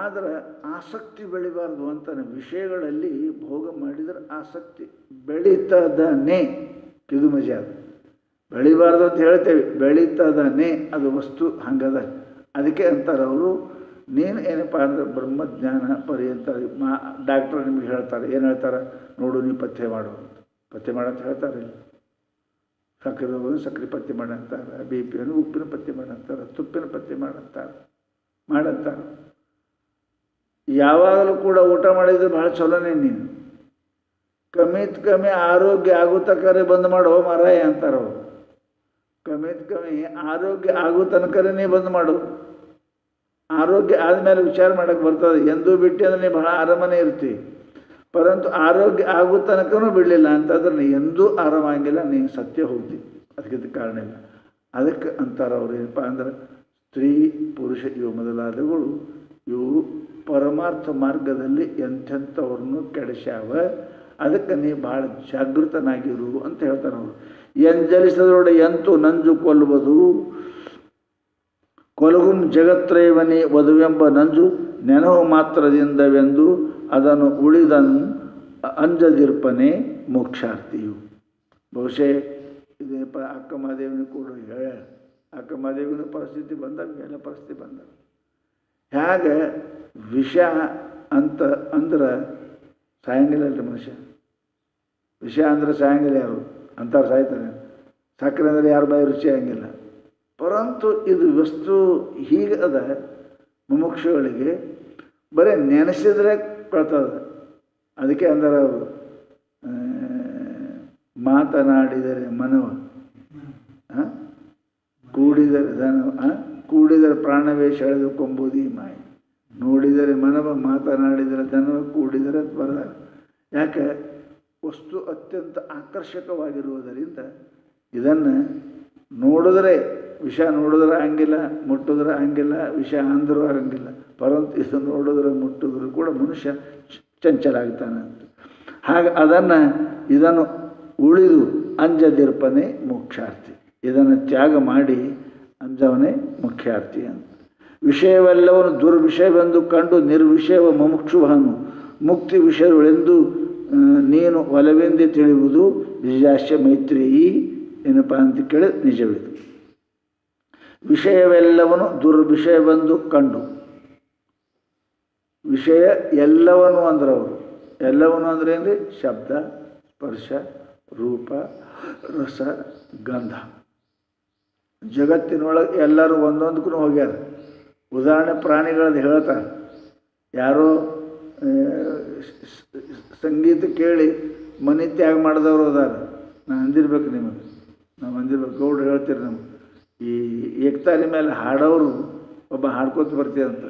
ಆದರೆ ಆಸಕ್ತಿ ಬೆಳಿಬಾರ್ದು ಅಂತಾನೆ ವಿಷಯಗಳಲ್ಲಿ ಭೋಗ ಮಾಡಿದರೆ ಆಸಕ್ತಿ ಬೆಳೀತದನೇ ಇದು ಮಜಾ ಅದು. ಬೆಳಿಬಾರ್ದು ಅಂತ ಹೇಳ್ತೇವೆ ಬೆಳೀತದನೇ ಅದು ವಸ್ತು ಹಂಗದ. ಅದಕ್ಕೆ ಅಂತಾರೆ ಅವರು, ನೀನು ಏನಪ್ಪ ಅಂದ್ರೆ ಬ್ರಹ್ಮಜ್ಞಾನ ಪರ್ಯಂತ ಮಾ ಡಾಕ್ಟರ್ ನಿಮ್ಗೆ ಹೇಳ್ತಾರೆ, ಏನು ಹೇಳ್ತಾರೆ? ನೋಡು ನೀವು ಪತ್ತೆ ಮಾಡು ಪತ್ತೆ ಮಾಡಂತ ಹೇಳ್ತಾರೆ ಇಲ್ಲಿ. ಸಕ್ಕರೆ ರೋಗವನ್ನು ಸಕ್ಕರೆ ಪತ್ತೆ ಮಾಡಂತಾರೆ ಬಿ ಪಿಯನ್ನು ಉಪ್ಪಿನ ಪತ್ತೆ ಮಾಡಂತಾರೆ ತುಪ್ಪಿನ ಪತ್ತೆ ಮಾಡಂತಾರೆ ಮಾಡಂತಾರೆ ಯಾವಾಗಲೂ ಕೂಡ ಊಟ ಮಾಡಿದ್ರೆ ಭಾಳ ಚಲೋನೇ ನೀನು. ಕಮ್ಮಿತ್ ಕಮ್ಮಿ ಆರೋಗ್ಯ ಆಗೋ ತನಕರೆ ಬಂದ್ ಮಾಡೋ ಮಾರಾಯ ಅಂತಾರ ಅವರು. ಕಮ್ಮಿತ್ ಕಮ್ಮಿ ಆರೋಗ್ಯ ಆಗೋ ತನಕರೇ ಬಂದ್ ಮಾಡು. ಆರೋಗ್ಯ ಆದಮೇಲೆ ವಿಚಾರ ಮಾಡಕ್ಕೆ ಬರ್ತದೆ. ಎಂದೂ ಬಿಟ್ಟು ಅಂದ್ರೆ ನೀ ಬಹಳ ಆರಾಮನೇ ಇರ್ತೀವಿ ಪರಂತು ಆರೋಗ್ಯ ಆಗೋ ತನಕನೂ ಬಿಡಲಿಲ್ಲ ಅಂತಂದ್ರೆ ನೀ ಎಂದೂ ಆರಾಮಾಗಿಲ್ಲ, ನೀ ಸತ್ಯ ಹೋಗ್ತಿ. ಅದಕ್ಕೆ ಕಾರಣ ಇಲ್ಲ. ಅದಕ್ಕೆ ಅಂತಾರೆ ಅವ್ರು ಏನಪ್ಪ ಅಂದ್ರೆ, ಸ್ತ್ರೀ ಪುರುಷ ಇವು ಮೊದಲಾದವುಗಳು ಇವು ಪರಮಾರ್ಥ ಮಾರ್ಗದಲ್ಲಿ ಎಂಥೆಂಥವ್ರನ್ನು ಕೆಡಿಸ್ಯಾವ? ಅದಕ್ಕೆ ನೀ ಭಾಳ ಜಾಗೃತನಾಗಿರು ಅಂತ ಹೇಳ್ತಾರೆ ಅವರು. ಎಂಜಲಿಸದೊಡೆ ಎಂತು ನಂಜು ಕೊಲ್ಲುವುದು? ಕೊಲಗುಂ ಜಗತ್ರೈವನಿ ವಧುವೆಂಬ ನಂಜು ನೆನಹು ಮಾತ್ರದಿಂದವೆಂದು ಅದನ್ನು ಉಳಿದ ಅಂಜದಿರ್ಪನೆ ಮೋಕ್ಷಾರ್ಥಿಯು. ಬಹುಶಃ ಇದೇನಪ್ಪ ಅಕ್ಕ ಕೂಡ ಹೇಳ. ಅಕ್ಕ ಮಹಾದೇವಿನ ಪರಿಸ್ಥಿತಿ ಬಂದಾಗ ಎಲ್ಲ ಪರಿಸ್ಥಿತಿ ಬಂದಾಗ. ಹೇಗೆ ವಿಷ ಅಂತ ಅಂದ್ರೆ ಸಾಯಂಗಿಲ್ಲ ಅಲ್ರಿ ಮನುಷ್ಯ. ವಿಷ ಅಂದ್ರೆ ಸಾಯಂಗಿಲ್ಲ ಯಾರು? ಅಂತಾರೆ ಸಾಯ್ತಾರೆ. ಸಕ್ಕರೆ ಅಂದರೆ ಯಾರು ಬಾಯಿ ರುಚಿ ಆಗಂಗಿಲ್ಲ. ಪರಂತು ಇದು ವಸ್ತು ಹೀಗೆ ಅದ, ಮುಮುಕ್ಷುಗಳಿಗೆ ಬರೀ ನೆನೆಸಿದ್ರೆ ಕೊಳ್ತದ. ಅದಕ್ಕೆ ಅಂದ್ರೆ ಅವರು ಮಾತನಾಡಿದರೆ ಮನವ ಕೂಡಿದರೆ ಧನವ? ಕೂಡಿದರೆ ಪ್ರಾಣವೇ ಸೆಳೆದು ಕೊಂಬುದಿ ಮಾಯ. ನೋಡಿದರೆ ಮನವ ಮಾತನಾಡಿದರೆ ಧನವ ಕೂಡಿದರೆ ತ್ವರ ಯಾಕೆ? ವಸ್ತು ಅತ್ಯಂತ ಆಕರ್ಷಕವಾಗಿರುವುದರಿಂದ ಇದನ್ನು ನೋಡಿದರೆ ವಿಷ ನೋಡಿದ್ರೆ ಹಂಗಿಲ್ಲ, ಮುಟ್ಟಿದ್ರೆ ಹಂಗಿಲ್ಲ, ವಿಷ ಅಂದರೂ ಹಂಗಿಲ್ಲ. ಪರಂತು ಇದು ನೋಡಿದ್ರೆ ಮುಟ್ಟಿದ್ರು ಕೂಡ ಮನುಷ್ಯ ಚಂಚಲಾಗ್ತಾನೆ ಅಂತ. ಹಾಗೆ ಅದನ್ನು ಇದನ್ನು ಉಳಿದು ಅಂಜದಿರ್ಪನೆ ಮೋಕ್ಷಾರ್ಥಿ ಇದನ್ನು ತ್ಯಾಗ ಮಾಡಿ ಅಂಜವನೇ ಮುಖ್ಯಾರ್ಥಿ ಅಂತ. ವಿಷಯವೆಲ್ಲವನ್ನು ದುರ್ವಿಷಯವೆಂದು ಕಂಡು ನಿರ್ವಿಷಯವ ಮುಮುಕ್ಷುವನು ಮುಕ್ತಿ ವಿಷಯಗಳೆಂದು ನೀನು ಒಲವೆಂದೇ ತಿಳಿಯುವುದು ನಿಜಾಶ್ಯ ಮೈತ್ರಿ ಏನಪ್ಪ ಅಂತ ಕೇಳಿ ನಿಜವಿದು ವಿಷಯವೆಲ್ಲವನು ದುರ್ವಿಷಯವೆಂದು ಕಂಡು. ವಿಷಯ ಎಲ್ಲವನು ಅಂದ್ರೆ ಅವರು. ಎಲ್ಲವನು ಅಂದ್ರೆ ಏನ್ರಿ? ಶಬ್ದ, ಸ್ಪರ್ಶ, ರೂಪ, ರಸ, ಗಂಧ. ಜಗತ್ತಿನೊಳಗೆ ಎಲ್ಲರೂ ಒಂದೊಂದಕ್ಕೂ ಹೋಗ್ಯಾರ. ಉದಾಹರಣೆ ಪ್ರಾಣಿಗಳದ್ದು ಹೇಳ್ತಾರೆ ಯಾರೋ ಸಂಗೀತ ಕೇಳಿ ಮನೆ ತ್ಯಾಗ ಮಾಡಿದವರು ಅದಾರ. ನಾನು ಅಂದಿರ್ಬೇಕು ನಿಮಗೆ. ನಾವು ಅಂದಿರ್ಬೇಕು. ಗೌಡ್ರು ಹೇಳ್ತೀರಿ ನಮ್ಗೆ. ಈ ಏಕ್ತಾರಿ ಮೇಲೆ ಹಾಡೋರು ಒಬ್ಬ ಹಾಡ್ಕೋತ ಬರ್ತೀರಂತ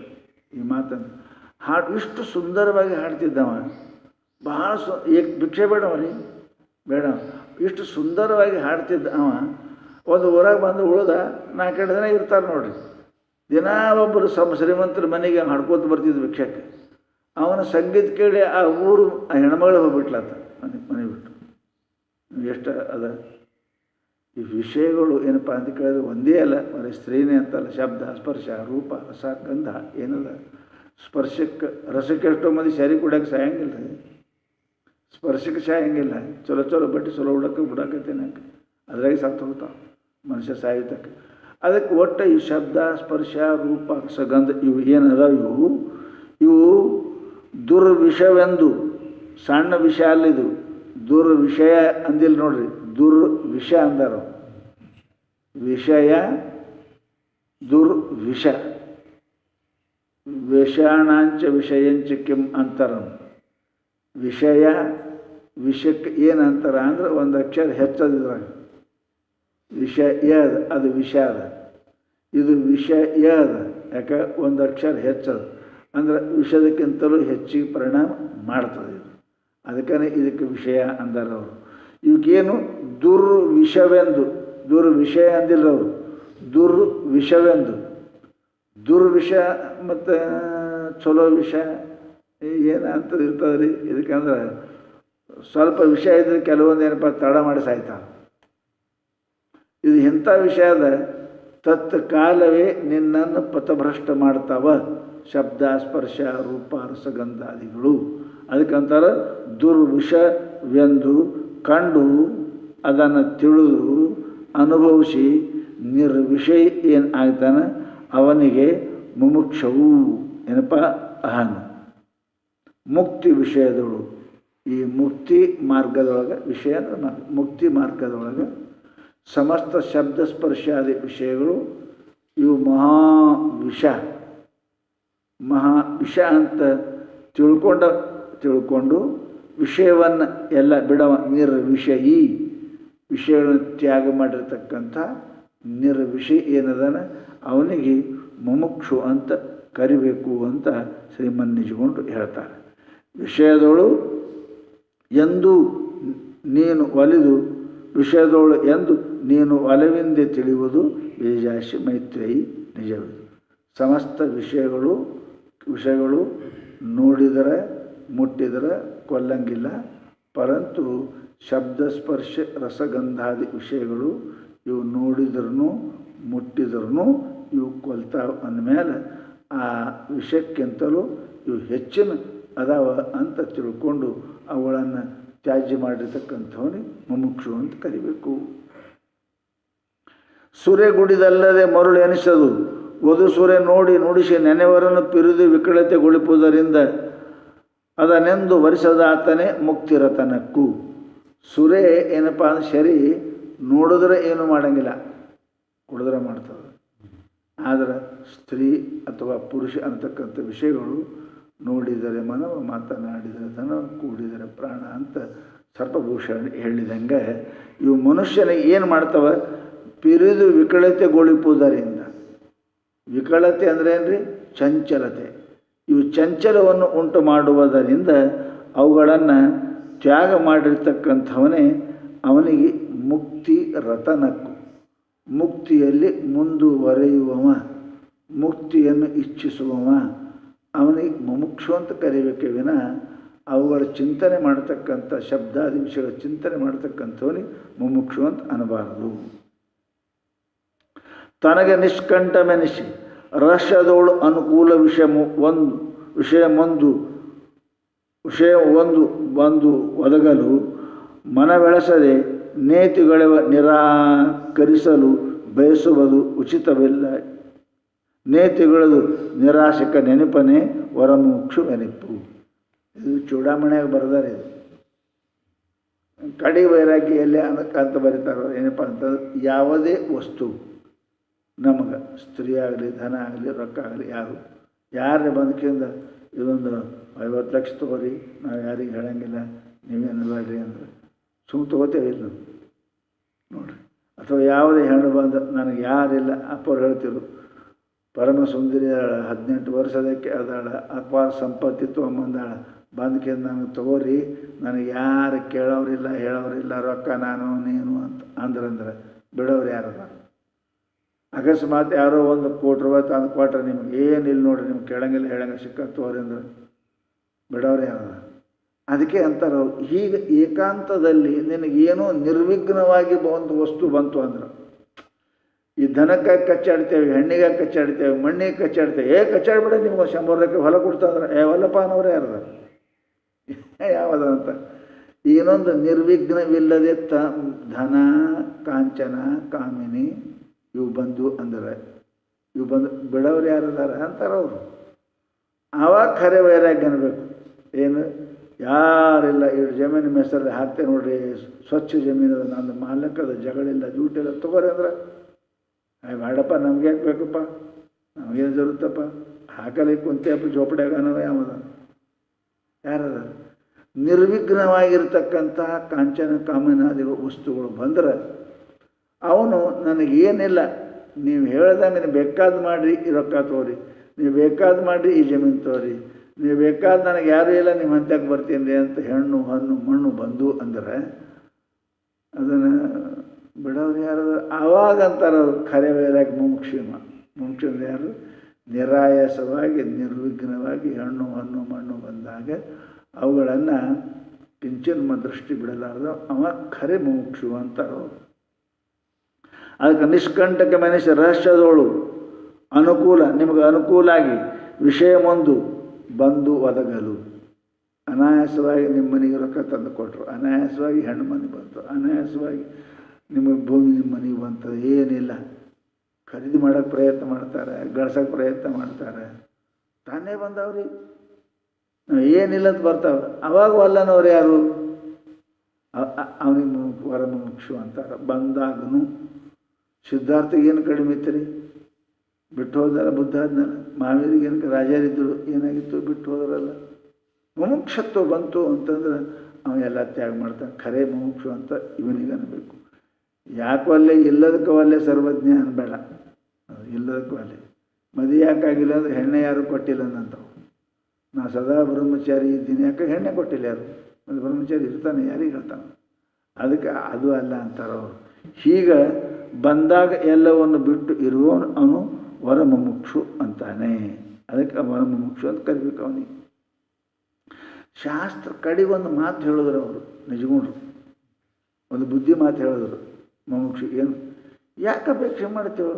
ಈ ಮಾತನ್ನು. ಹಾಡು ಇಷ್ಟು ಸುಂದರವಾಗಿ ಹಾಡ್ತಿದ್ದವ. ಬಹಳ ಸು, ಏಕ್, ಭಿಕ್ಷೆ ಬೇಡವರಿ ಬೇಡ. ಇಷ್ಟು ಸುಂದರವಾಗಿ ಹಾಡ್ತಿದ್ದ ಅವ. ಒಂದು ಊರಾಗ ಬಂದು ಉಳಿದ ನಾಲ್ಕೆರಡು ದಿನ ಇರ್ತಾರೆ ನೋಡ್ರಿ. ದಿನ ಒಬ್ಬರು ಸಮ ಶ್ರೀಮಂತರ ಮನೆಗೆ ಹಾಡ್ಕೋತ ಬರ್ತಿದ್ದ ಭಿಕ್ಷಕ್ಕೆ. ಅವನ ಸಂಗೀತ ಕೇಳಿ ಆ ಊರು ಆ ಹೆಣ್ಮಗಳು ಹೋಗ್ಬಿಟ್ಲತ್ತ ಮನೆ ಮನೆ ಬಿಟ್ಟು. ಎಷ್ಟು ಅದ? ಈ ವಿಷಯಗಳು ಏನಪ್ಪ ಅಂತ ಕೇಳಿದ್ರೆ ಒಂದೇ ಅಲ್ಲ, ಬರೀ ಸ್ತ್ರೀನೇ ಅಂತಲ್ಲ, ಶಬ್ದ, ಸ್ಪರ್ಶ, ರೂಪ, ರಸ, ಗಂಧ ಏನದ? ಸ್ಪರ್ಶಕ್ಕೆ, ರಸಕ್ಕೆ ಎಷ್ಟೋ ಮಂದಿ ಸರಿ ಕುಡಿಯೋಕೆ ಸಾಯಂಗಿಲ್ಲ. ಸ್ಪರ್ಶಕ್ಕೆ ಸಾಯಂಗಿಲ್ಲ. ಚಲೋ ಚಲೋ ಬಟ್ಟೆ ಚಲೋ ಉಡಕ್ಕೆ ಬಿಡಕ್ಕೆ ತಿನ್ನಕ್ಕೆ ಅದ್ರಾಗೆ ಸತ್ತು ಹೋಗ್ತಾವೆ ಮನುಷ್ಯ ಸಾಯುತ್ತಕ್ಕೆ ಅದಕ್ಕೆ ಒಟ್ಟು ಈ ಶಬ್ದ, ಸ್ಪರ್ಶ, ರೂಪ, ಸಗಂಧ ಇವು ಏನದ? ಇವು ಇವು ದುರ್ವಿಷವೆಂದು, ಸಣ್ಣ ವಿಷ ಅಲ್ಲಿದು ದುರ್ವಿಷಯ ಅಂದಿಲ್ಲ ನೋಡ್ರಿ. ದುರ್ವಿಷ ಅಂದರು ವಿಷಯ, ದುರ್ವಿಷ. ವಿಷಾಣಾಂಚ ವಿಷಯಂಚ ಕಿಂ ಅಂತರಂ ವಿಷಯ, ವಿಷಕ್ಕೆ ಏನು ಅಂತಾರ? ಅಂದ್ರೆ ಒಂದು ಅಕ್ಷರ ಹೆಚ್ಚದಿದ್ರಾಗ ವಿಷ ಯ ಅದ ವಿಷಾದ ಇದು ವಿಷ ಅದ ಯಾಕೆ? ಒಂದು ಅಕ್ಷರ ಹೆಚ್ಚದ. ಅಂದ್ರೆ ವಿಷದಕ್ಕಿಂತಲೂ ಹೆಚ್ಚಿಗೆ ಪರಿಣಾಮ ಮಾಡ್ತದೆ ಇದು. ಅದಕ್ಕೇ ಇದಕ್ಕೆ ವಿಷಯ ಅಂದಾರ ಅವರು. ಇವಕ್ಕೇನು ದುರ್ವಿಷವೆಂದು. ದುರ್ವಿಷಯ ಅಂದಿಲ್ಲ ಅವರು. ದುರ್ವಿಷವೆಂದು. ದುರ್ವಿಷ ಮತ್ತು ಚಲೋ ವಿಷ ಏನು ಅಂತ ಇರ್ತದೆ ರೀ ಇದಕ್ಕಂದ್ರೆ ಸ್ವಲ್ಪ ವಿಷಯ ಇದ್ರೆ ಕೆಲವೊಂದು ಏನಪ್ಪ ತಡ ಮಾಡಿ ಇದು ಎಂಥ ವಿಷಯ ಅದ ತತ್ ಕಾಲವೇ ನಿನ್ನನ್ನು ಪಥಭ್ರಷ್ಟ ಮಾಡ್ತಾವ. ಶಬ್ದ, ಸ್ಪರ್ಶ, ರೂಪ, ರಸಗಂಧಾದಿಗಳು. ಅದಕ್ಕಂತಾರೆ ದುರ್ವಿಷವೆಂದು ಕಂಡು, ಅದನ್ನು ತಿಳಿದು ಅನುಭವಿಸಿ ನಿರ್ವಿಷಯ ಏನು ಆಗ್ತಾನೆ? ಅವನಿಗೆ ಮುಮುಕ್ಷವು. ಏನಪ್ಪ? ಅಹನು. ಮುಕ್ತಿ ವಿಷಯದಳು ಈ ಮುಕ್ತಿ ಮಾರ್ಗದೊಳಗೆ ವಿಷಯ ಮುಕ್ತಿ ಮಾರ್ಗದೊಳಗೆ ಸಮಸ್ತ ಶಬ್ದ ಸ್ಪರ್ಶಾದಿ ವಿಷಯಗಳು ಇವು ಮಹಾ ವಿಷ. ಮಹಾ ವಿಷ ಅಂತ ತಿಳ್ಕೊಂಡ, ತಿಳ್ಕೊಂಡು ವಿಷಯವನ್ನು ಎಲ್ಲ ಬಿಡವ ನಿರ್ವಿಷಯಿ. ವಿಷಯಗಳನ್ನು ತ್ಯಾಗ ಮಾಡಿರ್ತಕ್ಕಂಥ ನಿರ್ವಿಷಯ ಏನದಾನ? ಅವನಿಗೆ ಮುಮುಕ್ಷು ಅಂತ ಕರಿಬೇಕು ಅಂತ ಶ್ರೀಮನ್ ನಿಜಗೊಂಡು ಹೇಳ್ತಾರೆ ವಿಷಯದೊಳು ಎಂದು ನೀನು ಒಲಿದು ವಿಷಯದವಳು ಎಂದು ನೀನು ಒಲವೆಂದೇ ತಿಳಿಯುವುದು ಬೀಜಾಶಿ ಮೈತ್ರೇಯಿ ನಿಜವಿದು ಸಮಸ್ತ ವಿಷಯಗಳು ವಿಷಯಗಳು ನೋಡಿದರೆ ಮುಟ್ಟಿದರೆ ಕೊಲ್ಲಂಗಿಲ್ಲ. ಪರಂತು ಶಬ್ದ ಸ್ಪರ್ಶ ರಸಗಂಧಾದಿ ವಿಷಯಗಳು ಇವು ನೋಡಿದ್ರೂ ಮುಟ್ಟಿದ್ರೂ ಇವು ಕೊಲ್ತಾವ ಅಂದಮೇಲೆ ಆ ವಿಷಯಕ್ಕಿಂತಲೂ ಇವು ಹೆಚ್ಚಿನ ಅದಾವ ಅಂತ ತಿಳ್ಕೊಂಡು ಅವುಗಳನ್ನು ತ್ಯಾಜ್ಯ ಮಾಡಿರ್ತಕ್ಕಂಥವನೇ ಮುಮುಕ್ಷು ಅಂತ ಕರಿಬೇಕು. ಸುರೆ ಗುಡಿದಲ್ಲದೆ ಮರುಳು ಎನಿಸದು ವಧು ಸುರೆ ನೋಡಿ ನುಡಿಸಿ ನೆನೆವರನ್ನು ಪಿರಿದು ವಿಕಳತೆಗೊಳಿಪುವುದರಿಂದ ಅದನೆಂದು ವರಿಸದಾತನೇ ಮುಕ್ತಿರತನಕ್ಕೂ. ಸುರೆ ಏನಪ್ಪ ಅಂದ್ರೆ ಸರಿ ನೋಡಿದ್ರೆ ಏನು ಮಾಡಂಗಿಲ್ಲ, ಕುಡಿದ್ರೆ ಮಾಡ್ತದೆ. ಆದರೆ ಸ್ತ್ರೀ ಅಥವಾ ಪುರುಷ ಅಂತಕ್ಕಂಥ ವಿಷಯಗಳು ನೋಡಿದರೆ ಮನವ ಮಾತನಾಡಿದರೆ ಧನ ಕೂಡಿದರೆ ಪ್ರಾಣ ಅಂತ ಸರ್ಪಭೂಷಣ ಹೇಳಿದಂಗೆ ಇವು ಮನುಷ್ಯನಿಗೆ ಏನು ಮಾಡ್ತವೆ? ಪಿರಿದು ವಿಕಳತೆಗೊಳಿಪುವುದರಿಂದ ವಿಕಳತೆ ಅಂದರೆ ಏನ್ರಿ? ಚಂಚಲತೆ. ಇವು ಚಂಚಲವನ್ನು ಉಂಟು ಮಾಡುವುದರಿಂದ ಅವುಗಳನ್ನು ತ್ಯಾಗ ಮಾಡಿರ್ತಕ್ಕಂಥವನೇ ಅವನಿಗೆ ಮುಕ್ತಿ ರತನಕ್ಕು. ಮುಕ್ತಿಯಲ್ಲಿ ಮುಂದುವರೆಯುವವ, ಮುಕ್ತಿಯನ್ನು ಇಚ್ಛಿಸುವವ. ಅವನಿಗೆ ಮುಮುಕ್ಷು ಅಂತ ಕರಿಬೇಕೆ ವಿನ ಅವುಗಳ ಚಿಂತನೆ ಮಾಡತಕ್ಕಂಥ ಶಬ್ದಾದಿ ವಿಷಯಗಳ ಚಿಂತನೆ ಮಾಡತಕ್ಕಂಥವನಿಗೆ ಮುಮುಕ್ಷು ಅಂತ ಅನ್ನಬಾರದು ತನಗೆ ವಿಷಯ ಒಂದು ವಿಷಯ ಒಂದು ವಿಷಯ ಒಂದು ಬಂದು ಒದಗಲು ಮನವೆಳಸದೆ ನೇತಿಗಳ ನಿರಾಕರಿಸಲು ಬಯಸುವುದು ಉಚಿತವಿಲ್ಲ ನೇತಿಗಳದು ನಿರಾಶಕ ನೆನಪನೇ ವರಮುಕ್ಷು ನೆನಪು ಇದು ಚೂಡಾಮಣೆಯಾಗಿ ಬರೆದಾರೆ ಇದು. ಕಡಿ ಅದಕ್ಕೆ ಅಂತ ಬರೀತಾರೋ ಏನಪ್ಪ ಅಂತಂದ್ರೆ ಯಾವುದೇ ವಸ್ತು, ನಮಗೆ ಸ್ತ್ರೀ ಆಗಲಿ, ಧನ ಆಗಲಿ, ರೊಕ್ಕ ಆಗಲಿ, ಯಾರು ಯಾರೇ ಬಂದಕಿಂದ ಇದೊಂದು ಐವತ್ತು ಲಕ್ಷ ತಗೋರಿ, ನಾವು ಯಾರಿಗೆ ಹೇಳಂಗಿಲ್ಲ ನೀವೇನು ಬೇಡ್ರಿ ಅಂದ್ರೆ ಸುಮ್ಮ ತಗೋತೇವೆ ಇಲ್ಲ ನೋಡಿರಿ. ಅಥವಾ ಯಾವುದೇ ಹೆಣ್ಣು ಬಂದು ನನಗೆ ಯಾರಿಲ್ಲ ಅಪ್ಪವ್ರು ಹೇಳ್ತಿರು ಪರಮ ಸುಂದರಿ ಅದಾಳ ಹದಿನೆಂಟು ವರ್ಷದಕ್ಕೆ ಅದಾಳ ಅಪಾರ ಸಂಪತ್ತಿ ತೊಗೊಂಬಂದಾಳ. ಬಂದಕ್ಕೆ ನನಗೆ ತಗೋರಿ, ನನಗೆ ಯಾರು ಕೇಳೋರಿಲ್ಲ, ಹೇಳೋರಿಲ್ಲ, ರೊಕ್ಕ ನಾನು, ನೀನು ಅಂತ ಅಂದ್ರಂದ್ರೆ ಬಿಡೋರು ಯಾರದ ಅಕಸ್ಮಾತ್ ಯಾರೋ ಒಂದು ಕೋಟಿ ರೂಪಾಯಿ ತಂದು ಕೊಟ್ರೆ ನಿಮ್ಗೆ ಏನಿಲ್ಲ ನೋಡ್ರಿ, ನಿಮ್ಗೆ ಕೇಳಂಗಿಲ್ಲ, ಹೇಳಂಗಿಲ್ಲ ಸಿಕ್ಕ ತೋರಿ ಅಂದ್ರೆ ಬಿಡೋರು ಯಾರದ ಅದಕ್ಕೆ ಅಂತಾರೆ ಅವ್ರು, ಹೀಗೆ ಏಕಾಂತದಲ್ಲಿ ನಿನಗೇನೋ ನಿರ್ವಿಘ್ನವಾಗಿ ಒಂದು ವಸ್ತು ಬಂತು ಅಂದ್ರೆ ಈ ದನಕ್ಕೆ ಕಚ್ಚಾಡ್ತೇವೆ ಹೆಣ್ಣಿಗೆ ಕಚ್ಚಾಡ್ತೇವೆ, ಮಣ್ಣಿಗೆ ಕಚ್ಚಾಡ್ತೇವೆ ಏ ಕಚ್ಚಾಡ್ಬೇಡ ನಿಮ್ಗೆ ಶಂಬರ್ ರೂಪಾಯಿ ಹೊಲ ಕೊಡ್ತಾಂದ್ರೆ ಏ ಹೊಲಪ್ಪ ಅನ್ನೋರೇ ಯಾರದ? [laughs] ಯಾವುದಂತ? ಇನ್ನೊಂದು ನಿರ್ವಿಘ್ನವಿಲ್ಲದೆ ತ, ಧನ, ಕಾಂಚನ, ಕಾಮಿನಿ, ಇವು ಬಂದು ಅಂದರೆ, ಇವು ಬಂದು ಬಿಡೋರು ಯಾರದಾರ ಅಂತಾರೆ ಅವರು. ಆವಾಗ ಖರೆ ವೈರಾಗ್ಯ ಅನ್ಬೇಕು. ಏನು? ಯಾರಿಲ್ಲ, ಇವ್ರ ಜಮೀನು ಮೆಸರಲ್ಲಿ ಹಾಕ್ತೇವೆ ನೋಡ್ರಿ, ಸ್ವಚ್ಛ ಜಮೀನು ಅದ ನಂದು ಮಾಲಕ್ಕದ ಜಗಳಿಲ್ಲ, ಜೂಟಿಲ್ಲ ತಗೋರಿ ಅಂದ್ರೆ ಬೇಡಪ್ಪ, ನಮ್ಗೆ ಯಾಕೆ ಬೇಕಪ್ಪ? ನಮಗೇನು ಜರುತ್ತಪ್ಪ ಹಾಕಲಿ ಕುಂತೇಪ್ಪ ಜೋಪಡೆ ನಾವು ಯಾವದ? ಯಾರದ? ನಿರ್ವಿಘ್ನವಾಗಿರ್ತಕ್ಕಂಥ ಕಾಂಚನ ಕಾಮನಾದಿ ವಸ್ತುಗಳು ಬಂದ್ರೆ ಅವನು ನನಗೇನಿಲ್ಲ, ನೀವು ಹೇಳ್ದಂಗೆ ಬೇಕಾದ ಮಾಡಿರಿ ರೊಕ್ಕ ತೋರಿ ನೀವು ಬೇಕಾದ ಮಾಡಿರಿ, ಈ ಜಮೀನು ತೋರಿ ನೀವು ಬೇಕಾದ ನನಗೆ ಯಾರೂ ಇಲ್ಲ ನಿಮ್ಮ ಹಂತಕ್ಕೆ ಬರ್ತೀನಿ ಅಂತ ಹೆಣ್ಣು, ಹಣ್ಣು, ಮಣ್ಣು ಬಂದು ಅಂದ್ರೆ ಅದನ್ನು ಬಿಡೋರು ಯಾರು? ಆವಾಗ ಅಂತಾರೆ ಅವರು, ಖರೆ ಬೇರೆಯಾಗಿ ಮುಂಕ್ಷಿಮ ಮುಮುಕ್ಷ ಯಾರು? ನಿರಾಯಾಸವಾಗಿ, ನಿರ್ವಿಘ್ನವಾಗಿ ಹಣ್ಣು ಹಣ್ಣು ಮಣ್ಣು ಬಂದಾಗ ಅವುಗಳನ್ನು ಕಿಂಚನ್ಮ ದೃಷ್ಟಿ ಬಿಡಲಾರ್ದು, ಅವ ಖರೆ ಮುಮುಕ್ಷು ಅಂತಾರೆ ಅದಕ್ಕೆ ನಿಷ್ಕಂಟಕ ಮನುಷ್ಯ ರಹಸ್ಯದೋಳು, ಅನುಕೂಲ, ನಿಮಗೆ ಅನುಕೂಲ ಆಗಿ ವಿಷಯ ಮುಂದು ಬಂದು ಒದಗಲು. ಅನಾಯಾಸವಾಗಿ ನಿಮ್ಮ ಮನೆಗೆ ರೊಕ್ಕ ತಂದು ಕೊಟ್ಟರು ಅನಾಯಾಸವಾಗಿ ಹೆಣ್ಣು ಮನೆ ಬಂತು, ಅನಾಯಾಸವಾಗಿ ನಿಮಗೆ ಭೂಮಿ ನಿಮ್ಮ ಮನೆಗೆ ಬಂತು ಏನಿಲ್ಲ. ಖರೀದಿ ಮಾಡೋಕ್ಕೆ ಪ್ರಯತ್ನ ಮಾಡ್ತಾರೆ, ಗಳಿಸೋಕೆ ಪ್ರಯತ್ನ ಮಾಡ್ತಾರೆ. ತಾನೇ ಬಂದವ್ರಿ. ಏನಿಲ್ಲ ಅಂತ ಬರ್ತಾವೆ ಅವಾಗ ಅಲ್ಲನವ್ರು ಯಾರು? ಅವನಿಗೆ ವರಮುಕ್ಷು ಅಂತಾರೆ. ಬಂದಾಗನು ಸಿದ್ಧಾರ್ಥಿಗೇನು ಕಡಿಮೆ ಇತ್ತು ರೀ ಬಿಟ್ಟು ಹೋದಾರ ಬುದ್ಧ ಆದ್ಮೇಲೆ. ಮಾವೀರಿಗೆ ಏನಕ್ಕೆ ರಾಜರಿದ್ದರು ಏನಾಗಿತ್ತು? ಬಿಟ್ಟು ಹೋದ್ರಲ್ಲ. ಮುಮುಕ್ಷತ್ವ ಬಂತು ಅಂತಂದ್ರೆ ಅವನೆಲ್ಲ ತ್ಯಾಗ ಮಾಡ್ತಾನೆ. ಖರೆ ಮುಮುಕ್ಷು ಅಂತ ಇವನಿಗೆ ಅನ್ಬೇಕು ಯಾಕೆ ಅಲ್ಲೇ ಇಲ್ಲದಕ್ಕೂ ಅಲ್ಲೇ ಸರ್ವಜ್ಞ ಅನ್ಬೇಡ. ಅದು ಇಲ್ಲದಕ್ಕೆ ಅಲ್ಲೇ ಮದುವೆ ಯಾಕಾಗಿಲ್ಲ ಅಂದ್ರೆ ಹೆಣ್ಣೆ ಯಾರು ಕೊಟ್ಟಿಲ್ಲ ಅಂತಾವು ನಾ ಸದಾ ಬ್ರಹ್ಮಚಾರಿ ಇದ್ದೀನಿ. ಯಾಕೆ ಹೆಣ್ಣೆ ಕೊಟ್ಟಿಲ್ಲ ಯಾರು? ಒಂದು ಬ್ರಹ್ಮಚಾರಿ ಇರ್ತಾನೆ, ಯಾರಿಗೆ ಹೇಳ್ತಾನೆ? ಅದಕ್ಕೆ ಅದು ಅಲ್ಲ ಅಂತಾರೆ. ಅವರು ಹೀಗೆ ಬಂದಾಗ ಎಲ್ಲವನ್ನು ಬಿಟ್ಟು ಇರುವವನು ಅವನು ವರಮುಮುಕ್ಷು ಅಂತಾನೆ. ಅದಕ್ಕೆ ವರಮುಮುಕ್ಷು ಅಂತ ಕರಿಬೇಕು ಅವನಿಗೆ. ಶಾಸ್ತ್ರ ಕಡೆ ಒಂದು ಮಾತು ಹೇಳಿದ್ರು ಅವರು, ನಿಜಗೊಂಡ್ರು. ಒಂದು ಬುದ್ಧಿ ಮಾತು ಹೇಳಿದ್ರು. ಮುಮುಕ್ಷು ಏನು? ಯಾಕೆ ಅಪೇಕ್ಷೆ ಮಾಡ್ತೇವೆ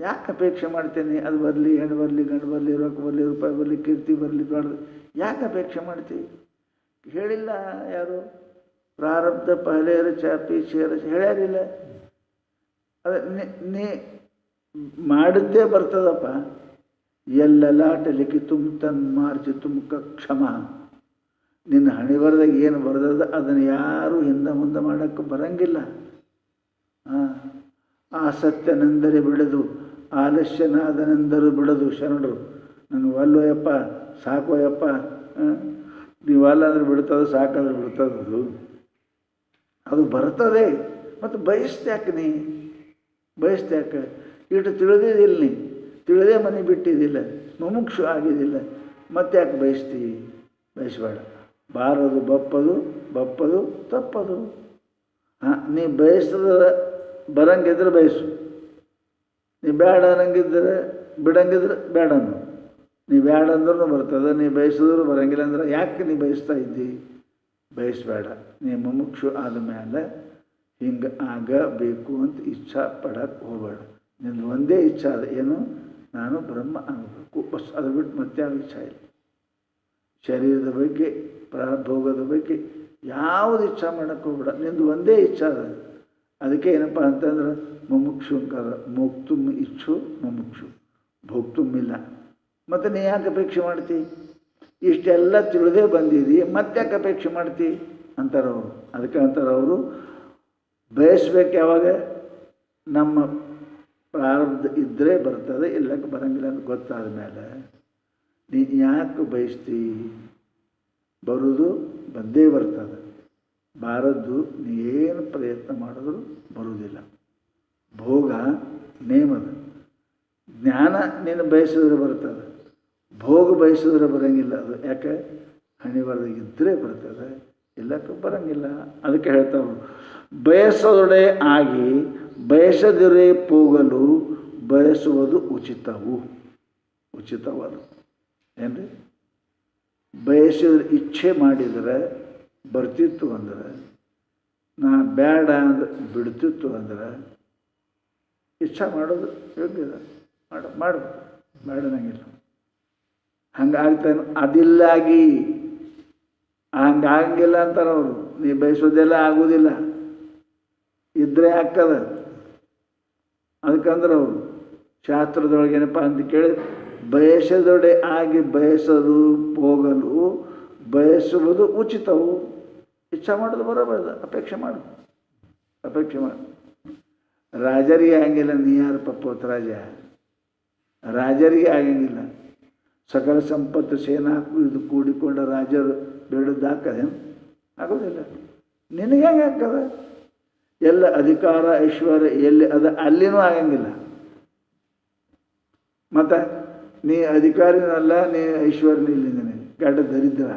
ಯಾಕೆ ಅಪೇಕ್ಷೆ ಮಾಡ್ತೇನೆ? ಅದು ಬರಲಿ, ಹೆಣ್ಣು ಬರಲಿ, ಗಂಡು ಬರಲಿ, ರೊಕ್ಕ ಬರಲಿ, ರೂಪಾಯಿ ಬರಲಿ, ಕೀರ್ತಿ ಬರಲಿ, ದೊಡ್ಡದು. ಯಾಕೆ ಅಪೇಕ್ಷೆ ಮಾಡ್ತೀವಿ ಹೇಳಿಲ್ಲ ಯಾರು? ಪ್ರಾರಬ್ಧ, ಪಹಲೇರ, ಚಾಪಿ, ಶೇರ, ಹೇಳ್ಯಾರಿಲ್ಲ. ಅದೇ, ನೀ ಮಾಡಿದ್ದೇ ಬರ್ತದಪ್ಪ. ಎಲ್ಲ ಲಿಖಿ ತುಮ್ ತನ್ ಮಾರ್ಚಿ ತುಮ್ಕ ಕ್ಷಮ. ನಿನ್ನ ಹಣೆ ಬರೆದಾಗ ಏನು ಬರೆದದ ಅದನ್ನು ಯಾರೂ ಹಿಂದೆ ಮುಂದೆ ಮಾಡೋಕ್ಕೆ ಬರಂಗಿಲ್ಲ. ಹಾಂ ಆಸಕ್ತನೆಂದರೆ ಬಿಡದು ಆಲಸ್ಯನಾದನೆಂದರು ಬಿಡದು ಶರಣರು. ನನಗೆ ಒಲ್ಲೋಯಪ್ಪ ಸಾಕೋಯಪ್ಪ ನೀವು ಅಲ್ಲಾದ್ರೆ ಬಿಡ್ತದೆ, ಸಾಕಂದ್ರೆ ಬಿಡ್ತದದು. ಅದು ಬರ್ತದೆ, ಮತ್ತು ಬಯಸ್ತ್ಯಾಕೆ ನೀ? ಬಯಸ್ತ್ಯಾಕ ಇಷ್ಟು ತಿಳಿದಿದ್ದಿಲ್ಲ ನೀ ತಿಳಿದೇ ಮನೆ ಬಿಟ್ಟಿದ್ದಿಲ್ಲ, ಮುಮುಕ್ಷು ಆಗಿದ್ದಿಲ್ಲ. ಮತ್ತೆ ಯಾಕೆ ಬಯಸ್ತೀವಿ ಬಯಸಬೇಡ. ಬಾರದು, ಬಪ್ಪದು ಬಪ್ಪದು, ತಪ್ಪದು. ಹಾಂ ನೀ ಬಯಸ್ತದ ಬರಂಗಿದ್ರೆ ಬಯಸು. ನೀ ಬೇಡ ಅನ್ನಂಗಿದ್ರೆ ಬಿಡಂಗಿದ್ರೆ ಬೇಡ ಅನ್ನು. ನೀ ಬೇಡ ಅಂದ್ರೂ ಬರ್ತದೆ, ನೀ ಬಯಸಿದ್ರು ಬರಂಗಿಲ್ಲ ಅಂದ್ರೆ ಯಾಕೆ ನೀ ಬಯಸ್ತಾ ಇದ್ದಿ? ಬಯಸಬೇಡ. ನೀ ಮುಮುಕ್ಷು ಆದ ಮೇಲೆ ಹಿಂಗೆ ಆಗಬೇಕು ಅಂತ ಇಚ್ಛಾ ಪಡಕ್ಕೆ ಹೋಗಬೇಡ. ನಿಂದು ಒಂದೇ ಇಚ್ಛಾ ಅದು, ಏನು? ನಾನು ಬ್ರಹ್ಮ ಆಗಬೇಕು ಬಸ್, ಅದು ಬಿಟ್ಟು ಮತ್ತೆ ಯಾವ ಇಚ್ಛಾ ಇಲ್ಲ. ಶರೀರದ ಬಗ್ಗೆ ಭೋಗದ ಬಗ್ಗೆ ಯಾವುದು ಇಚ್ಛಾ ಮಾಡೋಕ್ಕೆ ಹೋಗ್ಬೇಡ ನಿಂದು ಒಂದೇ ಇಚ್ಛಾ ಅದ. ಅದಕ್ಕೆ ಏನಪ್ಪ ಅಂತಂದ್ರೆ, ಮುಮುಕ್ಷು ಅಂತಾರೆ. ಮುಕ್ತು ಇಚ್ಛು, ಮುಮುಕ್ಷು. ಭೋಕ್ತುಮ್ ಇಲ್ಲ. ಮತ್ತು ನೀ ಯಾಕೆ ಅಪೇಕ್ಷೆ ಮಾಡ್ತಿ? ಇಷ್ಟೆಲ್ಲ ತಿಳಿದೇ ಬಂದಿದ್ದೀ ಯಾಕೆ ಅಪೇಕ್ಷೆ ಮಾಡ್ತಿ? ಅಂತಾರೆ ಅವರು. ಅದಕ್ಕೆ ಅಂತಾರೆ ಅವರು, ಬಯಸ್ಬೇಕು ಯಾವಾಗ? ನಮ್ಮ ಪ್ರಾರಬ್ಧ ಇದ್ದರೆ ಬರ್ತದೆ, ಇಲ್ಲಕ್ಕೆ ಬರಂಗಿಲ್ಲ ಅಂತ ಗೊತ್ತಾದ ಮೇಲೆ ನೀ ಯಾಕೆ ಬಯಸ್ತಿ? ಬರೋದು ಬಂದೇ ಬರ್ತದೆ. ಬಾರದ್ದು ಏನು ಪ್ರಯತ್ನ ಮಾಡಿದ್ರು ಬರುವುದಿಲ್ಲ. ಭೋಗ ನೇಮದ. ಜ್ಞಾನ ನೀನು ಬಯಸಿದ್ರೆ ಬರ್ತದೆ ಭೋಗ ಬಯಸಿದ್ರೆ ಬರೋಂಗಿಲ್ಲ ಅದು. ಯಾಕೆ? ಹಣಿ ಇದ್ದರೆ ಬರ್ತದೆ. ಇಲ್ಲಕ್ಕೆ ಬರೋಂಗಿಲ್ಲ. ಅದಕ್ಕೆ ಹೇಳ್ತಾವೆ ಬಯಸದೊಡೆ ಆಗಿ, ಬಯಸದಿರೇ ಹೋಗಲು ಬಯಸುವುದು ಉಚಿತವು. ಉಚಿತವಾದ. ಏನು ರೀ ಬಯಸಿದ್ರೆ ಇಚ್ಛೆ ಮಾಡಿದರೆ ಬರ್ತಿತ್ತು ಅಂದ್ರೆ, ನಾ ಬೇಡ ಅಂದ್ರೆ ಬಿಡ್ತಿತ್ತು ಅಂದ್ರೆ ಇಷ್ಟ ಮಾಡೋದು ಯೋಗ್ಯದ. ಮಾಡ ಮಾಡಬೇಕು ಬೇಡನಂಗಿಲ್ಲ ಹಂಗಾಗ್ತಾನೆ ಅದಿಲ್ಲಾಗಿ ಹಂಗಾಗಂಗಿಲ್ಲ ಅಂತಾರೆ ಅವರು. ನೀ ಬಯಸೋದೆಲ್ಲ ಆಗೋದಿಲ್ಲ. ಇದ್ರೆ ಆಗ್ತದ. ಅದಕ್ಕಂದ್ರೆ ಅವರು, ಶಾಸ್ತ್ರದೊಳಗೆ ಏನಪ್ಪ ಅಂತ ಕೇಳಿ, ಬಯಸದೊಡೆ ಆಗಿ ಬಯಸದು, ಹೋಗಲು ಬಯಸುವುದು ಉಚಿತವು. ಇಚ್ಛೆ ಮಾಡೋದು ಬರೋಬಾರ್ದು ಅಪೇಕ್ಷೆ ಮಾಡು ಅಪೇಕ್ಷೆ ಮಾಡು. ರಾಜರಿಗೆ ಆಗಂಗಿಲ್ಲ ನೀ ಯಾರು ಪಪ್ಪೋತ್ ರಾಜ ರಾಜರಿಗೆ ಆಗಂಗಿಲ್ಲ. ಸಕಲ ಸಂಪತ್ತು ಸೇನಾ ಇದು ಕೂಡಿಕೊಂಡ ರಾಜರು ಬೇಡದ್ದು ಹಾಕದೆ? ಆಗೋದಿಲ್ಲ. ನಿನಗೆ ಹೆಂಗೆ ಹಾಕದ? ಎಲ್ಲ ಅಧಿಕಾರ, ಐಶ್ವರ್ಯ ಎಲ್ಲಿ ಅದ ಅಲ್ಲಿನೂ ಆಗಂಗಿಲ್ಲ. ಮತ್ತು ನೀ ಅಧಿಕಾರಿನಲ್ಲ, ನೀ ಐಶ್ವರ್ಯ ಇಲ್ಲ ನಿನಗೆ. ಗಡ್ಡ ದರಿದ್ರ